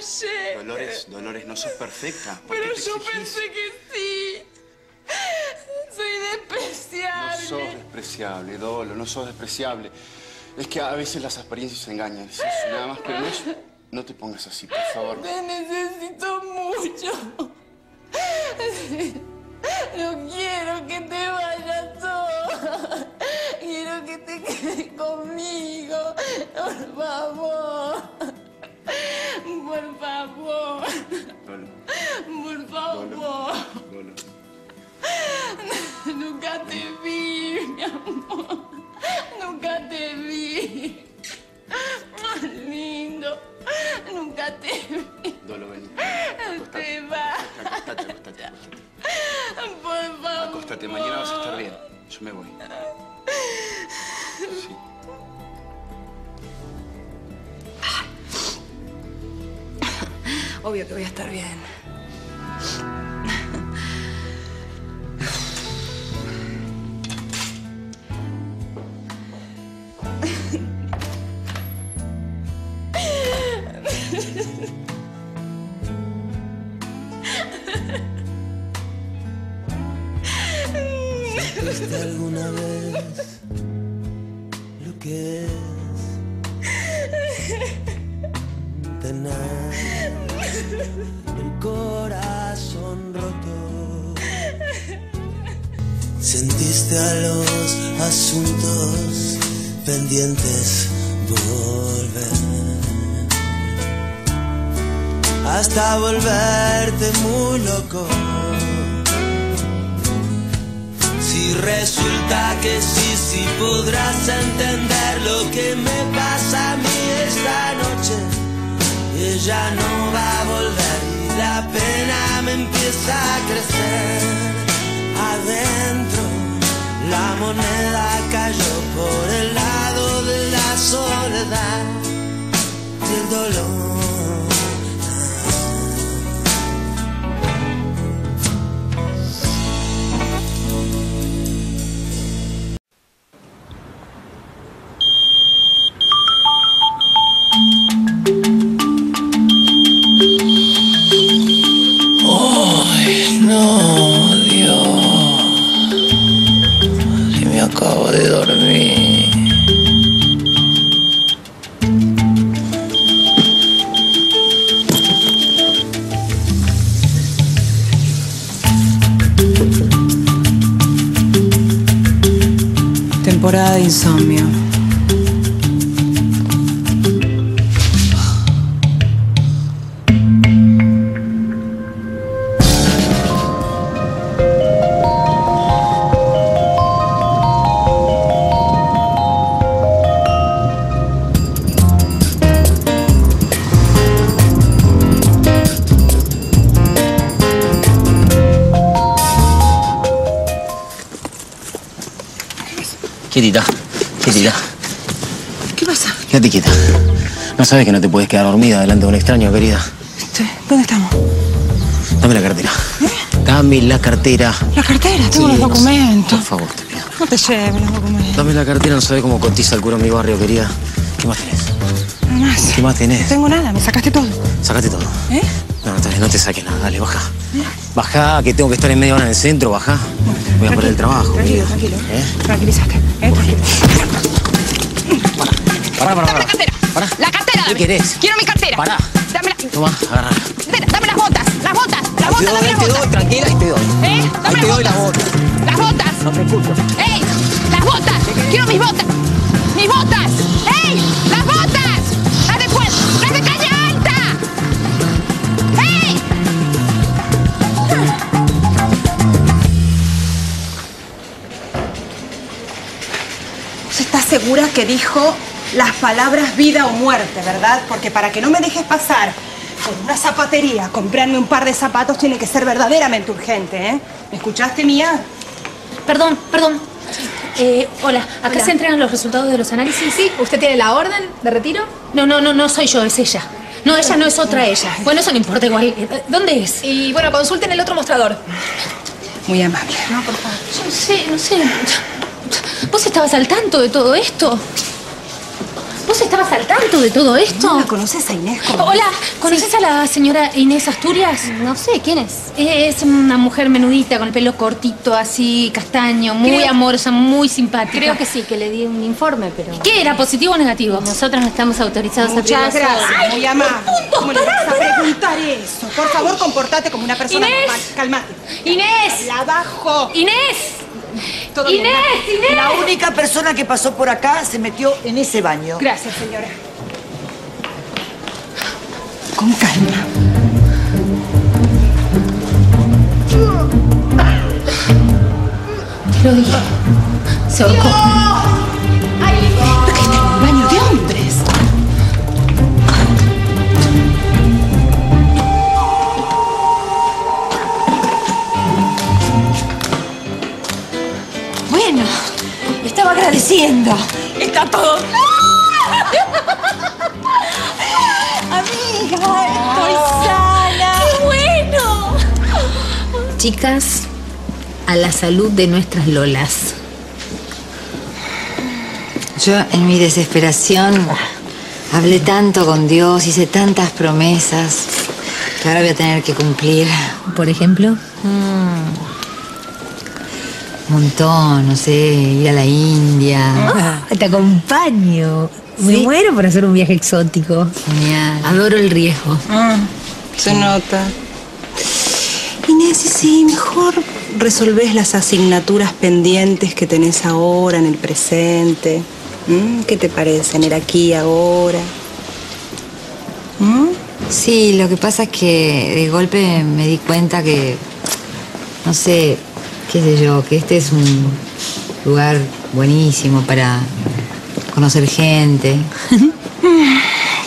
Fallé. Dolores, Dolores, no sos perfecta. ¿Por Pero qué te yo exigís? pensé que sí. Soy No despreciable. sos despreciable, Dolo, no sos despreciable. Es que a veces las apariencias engañan, es eso, nada más, pero no, es- no te pongas así, por favor. Te necesito mucho. No quiero que te vayas sola. Quiero que te quedes conmigo. Por favor por favor. Dolo. Por favor. Dolo. Nunca te vi, mi amor. Nunca te vi. Más lindo. Nunca te vi. Dolo, vení. Te va. Acostate, acostate, acostate. Por favor. Acostate, mañana vas a estar bien. Yo me voy. Sí. Obvio que voy a estar bien. ¿Sentiste alguna vez lo que es tener el corazón roto? ¿Sentiste a los asuntos pendientes volver? Hasta volverte muy loco. Si resulta que sí, sí podrás entender lo que me pasa a mí esta noche. Ella no va a volver y la pena me empieza a crecer. Adentro la moneda cayó por el lado de la soledad y el dolor. No sabes que no te puedes quedar dormida delante de un extraño, querida. Este, ¿Dónde estamos? Dame la cartera. Dame la cartera. La cartera, tengo Sí, los no sé. documentos. Por favor, te pido. No te lleves los documentos. Dame la cartera, no sabes cómo cotiza el curo en mi barrio, querida. ¿Qué más tenés? Nada más. ¿Qué más tenés? No tengo nada, me sacaste todo. Sacate todo. ¿Eh? No, no te, no te saques nada, dale, baja. Baja, que tengo que estar en media hora en el centro, baja. Voy a por el trabajo. Tranquilo, querida. tranquilo. ¿Eh? Tranquilízate. ¿eh? Tranquilo. La cartera. Pará. ¿Qué querés? Quiero mi cartera. Pará. Dame la Toma, agarra. dame las botas, las botas, las te botas, doy, dame las te botas. doy, tranquila, ahí te doy. ¿Eh? Ahí Dame te doy las botas. Las botas. No te escucho. ¡Ey! ¡Las botas! ¡Quiero mis botas! ¡Mis botas! ¡Ey! ¡Las botas! ¡Las de fuego! ¡Las de caña alta! ¡Ey! ¿Vos estás segura que dijo las palabras vida o muerte, verdad? Porque para que no me dejes pasar por una zapatería, comprarme un par de zapatos tiene que ser verdaderamente urgente, ¿eh? ¿Me escuchaste, Mía? Perdón, perdón. Eh, hola, ¿acá Hola. se entregan los resultados de los análisis? Sí. ¿Usted tiene la orden de retiro? No, no, no, no soy yo, es ella. No, ella no es otra ella. Bueno, eso no importa igual. Eh, ¿Dónde es? Y bueno, consulten el otro mostrador. Muy amable. No, por favor. Yo no sé, no sé. ¿Vos estabas al tanto de todo esto? ¿Vos estabas al tanto de todo esto? ¿No conoces a Inés? Cordero? Hola, ¿conoces a la señora Inés Asturias? No sé, ¿quién es? Es una mujer menudita, con el pelo cortito, así, castaño, muy Creo- amorosa, muy simpática. Creo que sí, que le di un informe, pero... ¿Qué era, positivo o negativo? Nosotros no estamos autorizados a Muchas gracias, muy amable. ¿Cómo le vas a preguntar eso? Por favor, comportate como una persona Inés. normal. Calmate. ¡Inés! La abajo. ¡Inés! Todo ¡Inés! ¡Inés! La única persona que pasó por acá se metió en ese baño. Gracias, señora. Con calma. Lo dijo. Se ahorcó. Estaba agradeciendo. Está todo. Amiga, estoy sana. ¡Qué bueno! Chicas, a la salud de nuestras lolas. Yo en mi desesperación hablé tanto con Dios, hice tantas promesas que ahora voy a tener que cumplir. Por ejemplo, Un montón, no sé, ir a la India. Ah, te acompaño. Me Sí. muero por hacer un viaje exótico. Genial. Adoro el riesgo. Se nota. Inés, y si mejor resolvés las asignaturas pendientes que tenés ahora, en el presente. ¿Mm? ¿Qué te parece? En el aquí, ahora. ¿Mm? Sí, lo que pasa es que de golpe me di cuenta que, no sé, qué sé yo, que este es un lugar buenísimo para conocer gente.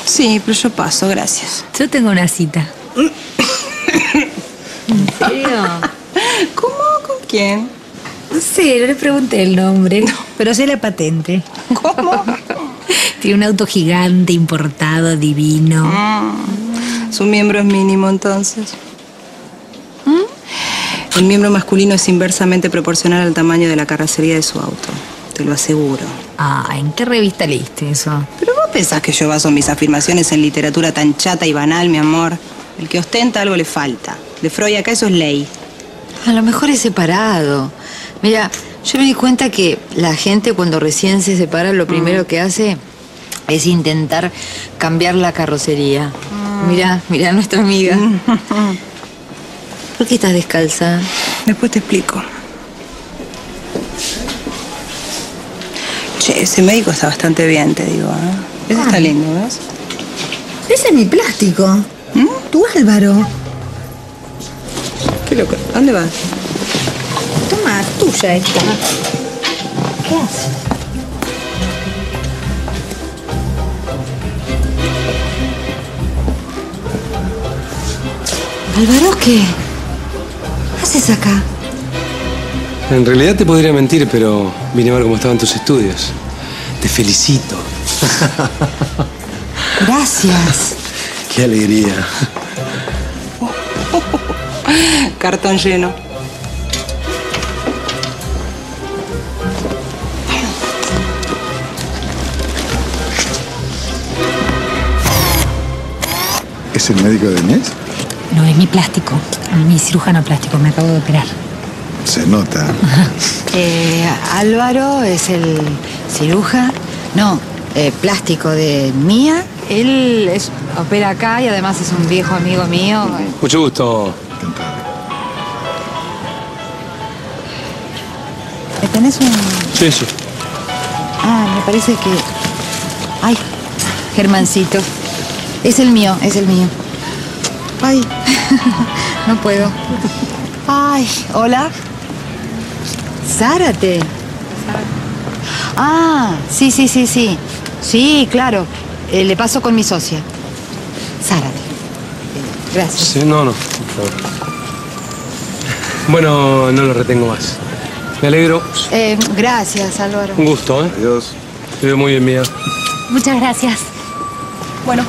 Sí, pero yo paso, gracias. Yo tengo una cita. ¿En serio? ¿Cómo? ¿Con quién? No sé, no le pregunté el nombre, pero sé la patente. ¿Cómo? Tiene un auto gigante, importado, divino. Mm. Su miembro es mínimo, entonces. ¿Mm? El miembro masculino es inversamente proporcional al tamaño de la carrocería de su auto. Te lo aseguro. Ah, ¿en qué revista leíste eso? Pero vos pensás que yo baso mis afirmaciones en literatura tan chata y banal, mi amor. El que ostenta algo le falta. De Freud acá eso es ley. A lo mejor es separado. Mira, yo me di cuenta que la gente cuando recién se separa lo primero que hace es intentar cambiar la carrocería. Mira, mira nuestra amiga. ¿Por qué estás descalza? Después te explico. Che, ese médico está bastante bien, te digo. ¿eh? Ese está lindo, ¿ves? Ese es mi plástico. Tu Álvaro. Qué loco. ¿A ¿Dónde vas? Toma, tuya esta. ¿Qué haces? Álvaro, ¿qué? ¿Qué haces acá? En realidad te podría mentir, pero vine a ver cómo estaban tus estudios. Te felicito. Gracias. Qué alegría. Cartón lleno. ¿Es el médico de Inés? No, es mi plástico. Mi cirujano plástico. Me acabo de operar. Se nota. Eh, Álvaro es el ciruja, no, eh, plástico de Mía. Él es, opera acá y además es un viejo amigo mío. Mucho gusto. ¿Me tenés un...? Sí, sí. Ah, me parece que... Ay, Germancito. Es el mío, es el mío. Ay, no puedo. Ay, hola. Zárate. Ah, sí, sí, sí, sí. Sí, claro. Eh, le paso con mi socia. Zárate. Gracias. Sí, no, no. por favor. Bueno, no lo retengo más. Me alegro. Eh, gracias, Álvaro. Un gusto, ¿eh? Adiós. Te veo muy bien, mía. Muchas gracias. Bueno,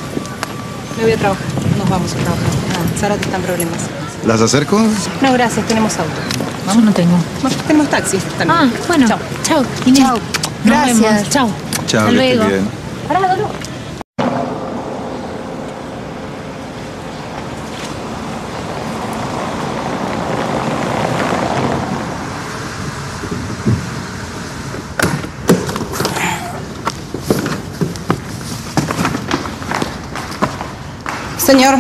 me voy a trabajar. Nos vamos a trabajar. Ah, Sara está en problemas. ¿Las acerco? No, gracias, tenemos auto. Yo no tengo. Tenemos taxi también. Ah, bueno. Chao. Chao. Inés. Chao. Nos Gracias. vemos. Chao. Chao, Hasta luego. bien. Pará, Dolo. Señor,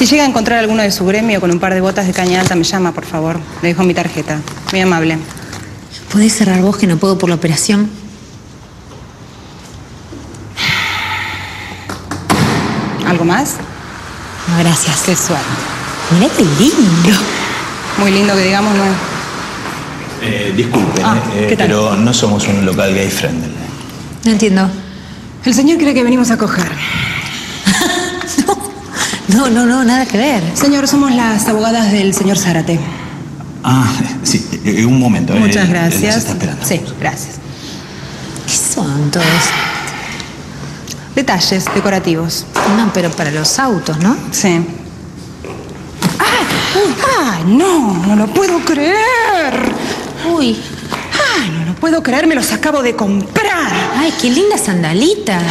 si llega a encontrar alguno de su gremio con un par de botas de caña alta, me llama, por favor. Le dejo mi tarjeta. Muy amable. ¿Podés cerrar vos que no puedo por la operación? ¿Algo más? No, gracias. Qué suerte. Mirá qué lindo. Muy lindo que digamos, no. Eh, disculpen, Ah, eh, ¿qué tal? pero no somos un local gay friendly. No entiendo. El señor cree que venimos a coger. No, no, no, nada que ver. Señor, somos las abogadas del señor Zárate. Ah, sí, eh, un momento. eh, Muchas él gracias. se está esperando. Sí, gracias. ¿Qué son todos? Detalles decorativos. No, pero para los autos, ¿no? Sí. ¡Ah! no! ¡No lo puedo creer! Uy. ¡Ay, no lo puedo creer! Me los acabo de comprar. Ay, qué lindas sandalitas.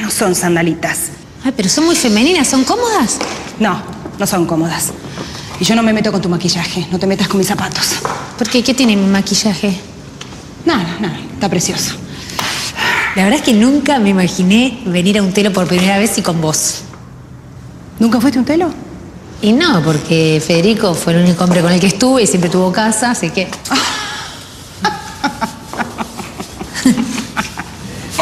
No son sandalitas. Ay, pero son muy femeninas, ¿son cómodas? No, no son cómodas. Y yo no me meto con tu maquillaje. No te metas con mis zapatos. ¿Por qué? ¿Qué tiene mi maquillaje? Nada, nada. Está precioso. La verdad es que nunca me imaginé venir a un telo por primera vez y con vos. ¿Nunca fuiste a un telo? Y no, porque Federico fue el único hombre con el que estuve y siempre tuvo casa, así que.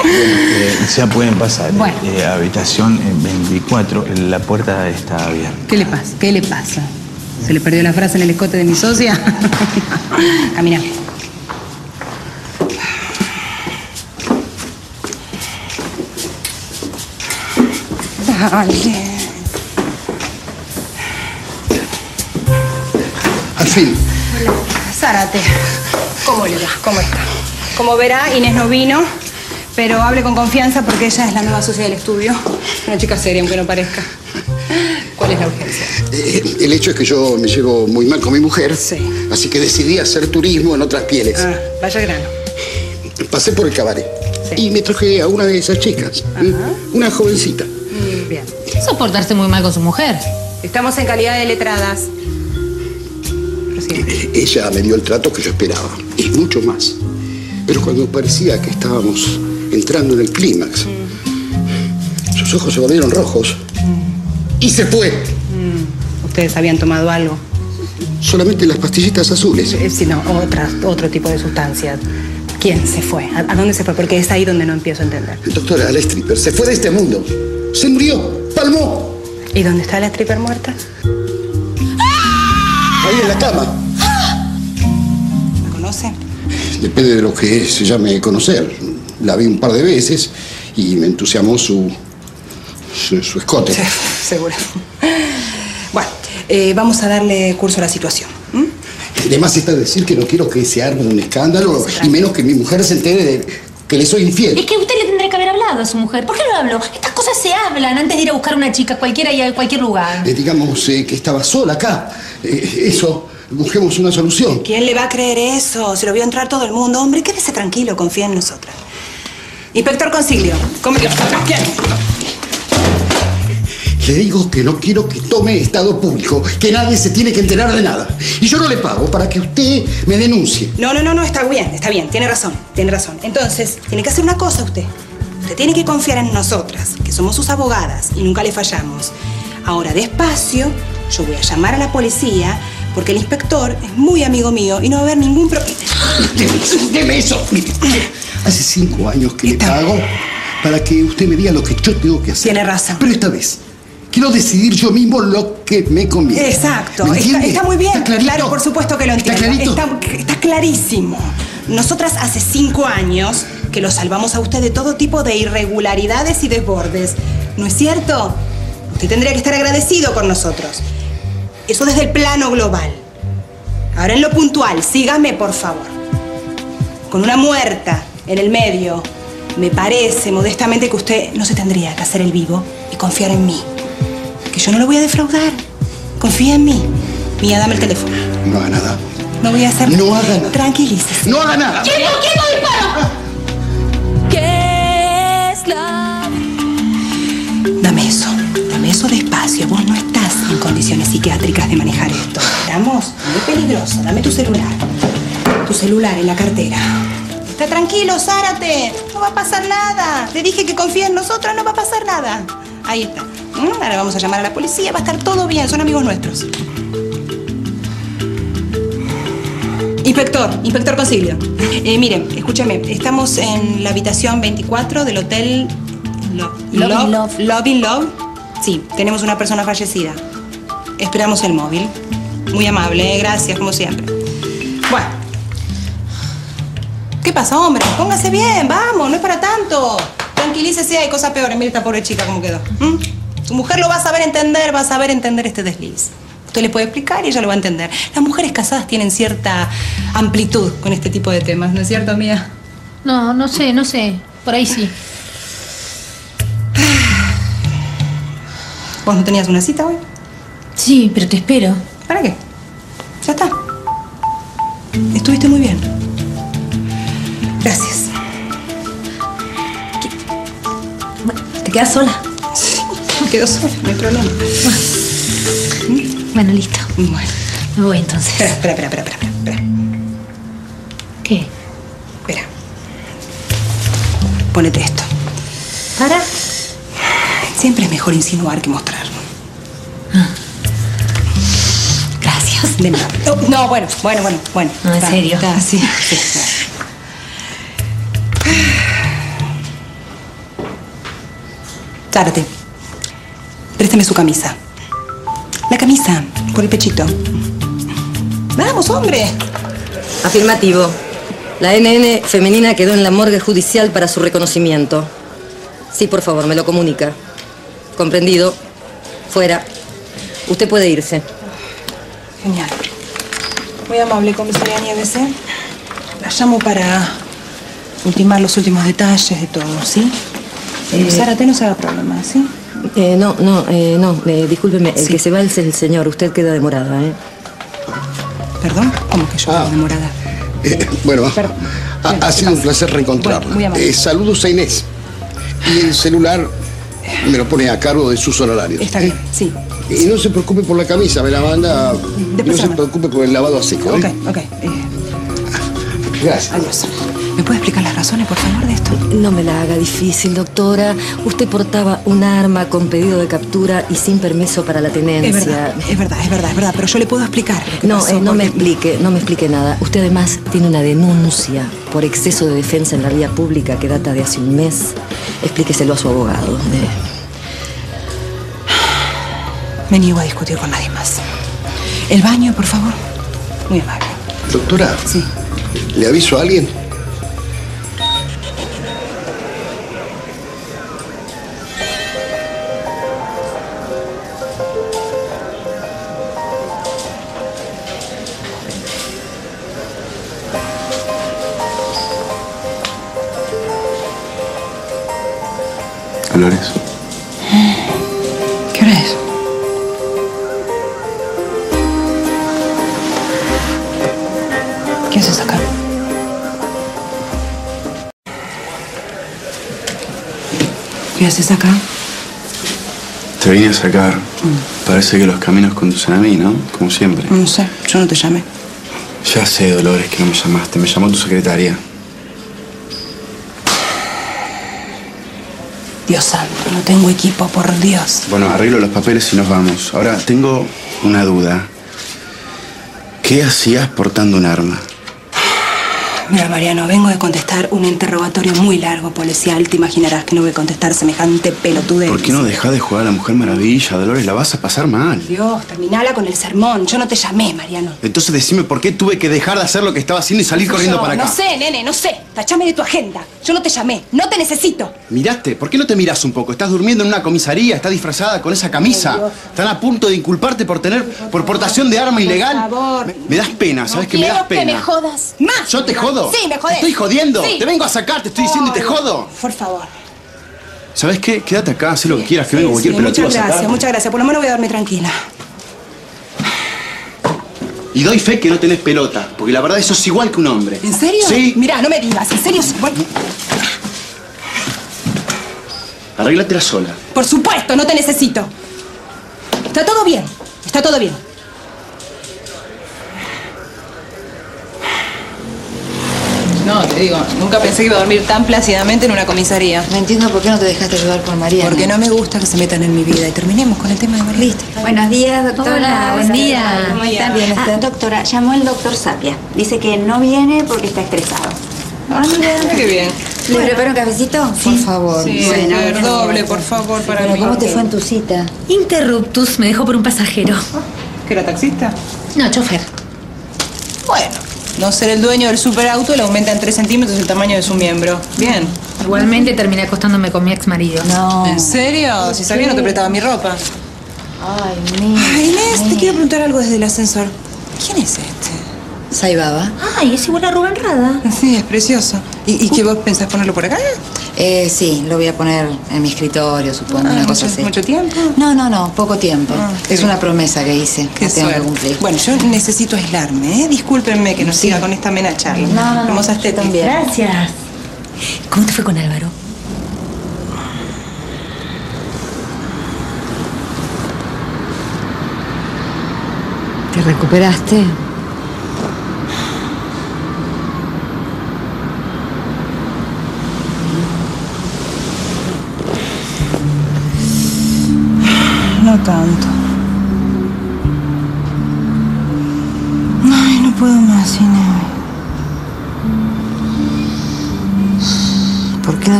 Ya pueden pasar. Bueno. Eh, habitación eh, 24, eh, la puerta está abierta. ¿Qué le pasa? ¿Qué le pasa? ¿Se le perdió la frase en el escote de mi socia? Camina. Dale. Al fin. Zárate. ¿Cómo le va? ¿Cómo está? Como verá, Inés no vino, pero hable con confianza porque ella es la nueva socia del estudio. Una chica seria, aunque no parezca. ¿Cuál es la urgencia? Eh, el hecho es que yo me llevo muy mal con mi mujer. Así que decidí hacer turismo en otras pieles. Ah, vaya grano. Pasé por el cabaret. Y me traje a una de esas chicas. Una jovencita. Mm, bien. Eso es portarse muy mal con su mujer. Estamos en calidad de letradas. Ella me dio el trato que yo esperaba. Y mucho más. Pero cuando parecía que estábamos entrando en el clímax, sus ojos se volvieron rojos. Y se fue. Mm, Ustedes habían tomado algo. Solamente las pastillitas azules. Eh, Sí, no, otras, otro tipo de sustancias. ¿Quién se fue? ¿A, a dónde se fue? Porque es ahí donde no empiezo a entender. Doctora, la stripper se fue de este mundo. Se murió. Palmó. ¿Y dónde está la stripper muerta? Ahí en la cama. ¿La conoce? Depende de lo que se llame conocer. La vi un par de veces y me entusiasmó su, su, su escote. Seguro. Bueno, eh, vamos a darle curso a la situación. Además está decir que no quiero que se arme un escándalo y menos que mi mujer se entere de que le soy infiel. Es que usted le tendría que haber hablado a su mujer. ¿Por qué no habló? Estas cosas se hablan antes de ir a buscar una chica cualquiera y a cualquier lugar. Eh, digamos eh, que estaba sola acá. Eh, eso, busquemos una solución. ¿Quién le va a creer eso? Se lo vio entrar todo el mundo. Hombre, quédese tranquilo, confía en nosotras. Inspector Consiglio, ¿cómo ¿Quién? Le digo que no quiero que tome estado público, que nadie se tiene que enterar de nada. Y yo no le pago para que usted me denuncie. No, no, no, no, está bien, está bien, tiene razón, tiene razón. Entonces, tiene que hacer una cosa usted. Usted tiene que confiar en nosotras, que somos sus abogadas y nunca le fallamos. Ahora, despacio, yo voy a llamar a la policía porque el inspector es muy amigo mío y no va a haber ningún problema. Deme eso, deme eso. Mire, Hace cinco años que le pago para que usted me diga lo que yo tengo que hacer. Tiene razón. Pero esta vez, quiero decidir yo mismo lo que me conviene. Exacto, ¿Me está, está muy bien. ¿Está? Claro, por supuesto que lo ¿Está entiendo. clarito? Está, está clarísimo. Nosotras hace cinco años que lo salvamos a usted de todo tipo de irregularidades y desbordes. ¿No es cierto? Usted tendría que estar agradecido con nosotros. Eso desde el plano global. Ahora en lo puntual, sígame por favor. Con una muerta en el medio, me parece modestamente que usted no se tendría que hacer el vivo y confiar en mí. Que yo no lo voy a defraudar. Confía en mí. Mía, dame el teléfono. No haga nada. No voy a hacer No haga nada. Tranquilícese. No haga nada. ¿Quién no, quién no dispara? ¿Qué es la Dame eso. Dame eso despacio. Vos no estás en condiciones psiquiátricas de manejar esto. Estamos muy peligroso. Dame tu celular. Tu celular en la cartera. Está tranquilo, Zárate. No va a pasar nada. Te dije que confía en nosotras, no va a pasar nada. Ahí está. ¿Mm? Ahora vamos a llamar a la policía, va a estar todo bien, son amigos nuestros. Inspector, inspector Consiglio. Eh, miren, escúchame, estamos en la habitación 24 del hotel Lo- Love in Love, Love in Love. Sí, tenemos una persona fallecida. Esperamos el móvil. Muy amable, eh, gracias, como siempre. ¿Qué pasa, hombre? Póngase bien, vamos, no es para tanto. Tranquilícese, hay cosas peores. Mire esta pobre chica cómo quedó. ¿m? Su mujer lo va a saber entender, va a saber entender este desliz. Usted le puede explicar y ella lo va a entender. Las mujeres casadas tienen cierta amplitud con este tipo de temas, ¿no es cierto, mía? No, no sé, no sé. Por ahí sí. ¿Vos no tenías una cita hoy? Sí, pero te espero. ¿Para qué? Ya está. Estuviste muy bien. ¿Te quedas sola? Sí, me quedo sola, no hay problema. Bueno, listo. Bueno. Me voy entonces. Espera, espera, espera, espera, espera. espera. ¿Qué? Espera. Ponete esto. ¿Para? Siempre es mejor insinuar que mostrar. Gracias. De nada. No, no, bueno, bueno, bueno, bueno. No, en serio. sí, sí, sí. Zárate. Préstame su camisa. La camisa, por el pechito. Vamos, hombre. Afirmativo. La NN femenina quedó en la morgue judicial para su reconocimiento. Sí, por favor, me lo comunica. Comprendido. Fuera. Usted puede irse. Genial. Muy amable, comisaría Nieves, ¿eh? La llamo para ultimar los últimos detalles de todo, ¿sí? Eh, Zárate, no se haga problema, ¿sí? Eh, no, no, eh, no. eh, discúlpeme, el que se va es el señor. Usted queda demorada, ¿eh? ¿Perdón? ¿Cómo que yo demorada? Eh, bueno, ha, ha sido un placer reencontrarla. Eh, saludos a Inés. Y el celular me lo pone a cargo de sus honorarios. Está bien, sí. Y no se preocupe por la camisa, me la manda. Y no se preocupe por el lavado a seco. Ok, ¿eh? ok. eh, Gracias. adiós. ¿Me puede explicar las razones, por favor, de esto? No me la haga difícil, doctora. Usted portaba un arma con pedido de captura y sin permiso para la tenencia. Es verdad, es verdad, es verdad, es verdad, pero yo le puedo explicar. No, pasó, eh, no me explique, no me explique nada. Usted además tiene una denuncia por exceso de defensa en la vía pública que data de hace un mes. Explíqueselo a su abogado. Eh, Me niego a discutir con nadie más. El baño, por favor. Muy amable. Doctora. Sí. ¿Le aviso a alguien? Haces acá? Te vine a sacar. Parece que los caminos conducen a mí, ¿no? Como siempre. No sé, yo no te llamé. Ya sé, Dolores, que no me llamaste. Me llamó tu secretaria. Dios santo, no tengo equipo, por Dios. Bueno, arreglo los papeles y nos vamos. Ahora, tengo una duda. ¿Qué hacías portando un arma? Mira, Mariano, vengo de contestar un interrogatorio muy largo policial. Te imaginarás que no voy a contestar semejante pelotudez. ¿Por qué no dejás de jugar a la Mujer Maravilla, Dolores? La vas a pasar mal. Dios, terminala con el sermón. Yo no te llamé, Mariano. Entonces decime por qué tuve que dejar de hacer lo que estaba haciendo y salir corriendo yo. para acá. No sé, nene, no sé. Tachame de tu agenda. Yo no te llamé. No te necesito. ¿Miraste? ¿Por qué no te miras un poco? Estás durmiendo en una comisaría, estás disfrazada con esa camisa. Están a punto de inculparte por tener, por portación de arma ilegal. Por favor. Me, me das pena, ¿sabes que me das que pena? me jodas más. ¿Yo te jodo? Sí, me Te jodés. estoy jodiendo. Sí. Te vengo a sacar, te estoy diciendo y te jodo. Por favor. ¿Sabes qué? Quédate acá, haz lo que quieras, que vengo cualquier pelotudo muchas gracias, sacarte. muchas gracias. Por lo menos voy a dormir tranquila. Y doy fe que no tenés pelota, porque la verdad eso es igual que un hombre. ¿En serio? Sí. Mira, no me digas. ¿En serio? Bueno, Arréglatela sola. por supuesto, no te necesito. Está todo bien. Está todo bien. No, te digo, nunca pensé que iba a dormir tan plácidamente en una comisaría. No entiendo por qué no te dejaste ayudar por María. Porque no me gusta que se metan en mi vida. Y terminemos con el tema de María. Listo. Buenos días, doctora. Hola, buen día. ¿Cómo está? Bien, Ah, doctora, llamó el doctor Sapia. Dice que no viene porque está estresado. Ah, mira, qué bien. ¿Le preparo un cafecito? Por favor. Sí, Bueno, bueno. doble, por favor, para Bueno, mí. ¿cómo te fue en tu cita? Interruptus me dejó por un pasajero. ¿Que era taxista? No, chofer. Bueno, no ser el dueño del superauto le aumenta en 3 centímetros el tamaño de su miembro. Bien. Igualmente terminé acostándome con mi ex marido. No. ¿En serio? Si sabía no te prestaba mi ropa. Ay, Inés. Ay, Inés, te quiero preguntar algo desde el ascensor. ¿Quién es este? Saibaba. Ay, es igual a Rubén Rada. Sí, es precioso. ¿Y, y qué vos pensás ponerlo por acá? Eh, sí, lo voy a poner en mi escritorio, supongo, Ah, una cosa mucho- así. ¿Mucho tiempo? No, no, no, poco tiempo. Ah, es sí. una promesa que hice, que tengo que cumplir. Bueno, yo necesito aislarme, ¿eh? Discúlpenme que no siga con esta amena charla. No, no, no, Hermosas tetas. también. Gracias. ¿Cómo te fue con Álvaro? ¿Te recuperaste?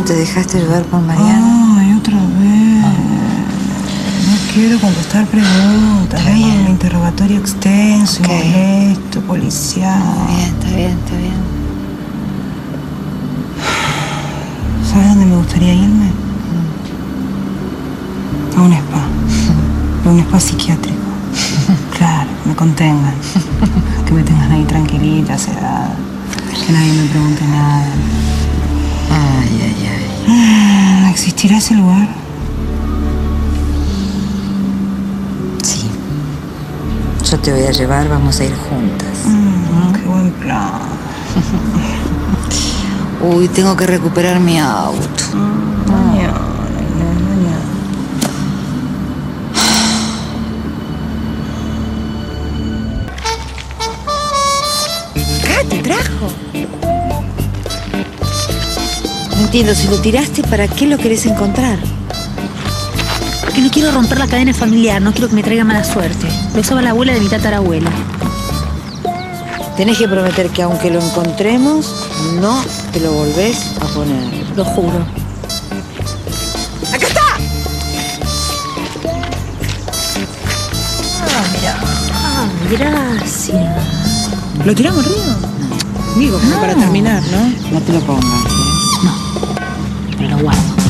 No te dejaste llevar por Mariana? Ay, otra vez. No quiero contestar preguntas. Hay un interrogatorio extenso y molesto, policial. Bien, está bien, está bien. ¿Sabes dónde me gustaría irme? A un spa. A un spa psiquiátrico. Claro, me contengan. Que me tengan ahí tranquilita, sedada. Que nadie me pregunte nada. Ay, ay, ay. Mm, ¿Existirá ese lugar? Sí. Yo te voy a llevar, vamos a ir juntas. Mm, qué buen plan. Uy, tengo que recuperar mi auto. Entiendo, si lo tiraste, ¿para qué lo querés encontrar? Porque no quiero romper la cadena familiar, no quiero que me traiga mala suerte. Lo usaba la abuela de mi tatarabuela. Tenés que prometer que aunque lo encontremos, no te lo volvés a poner. Lo juro. ¡Acá está! Ah, mira. Ay, gracias. ¿Lo tiramos río? Digo, como para terminar, ¿no? No te lo pongas. ¿Eh? Pero lo guardo.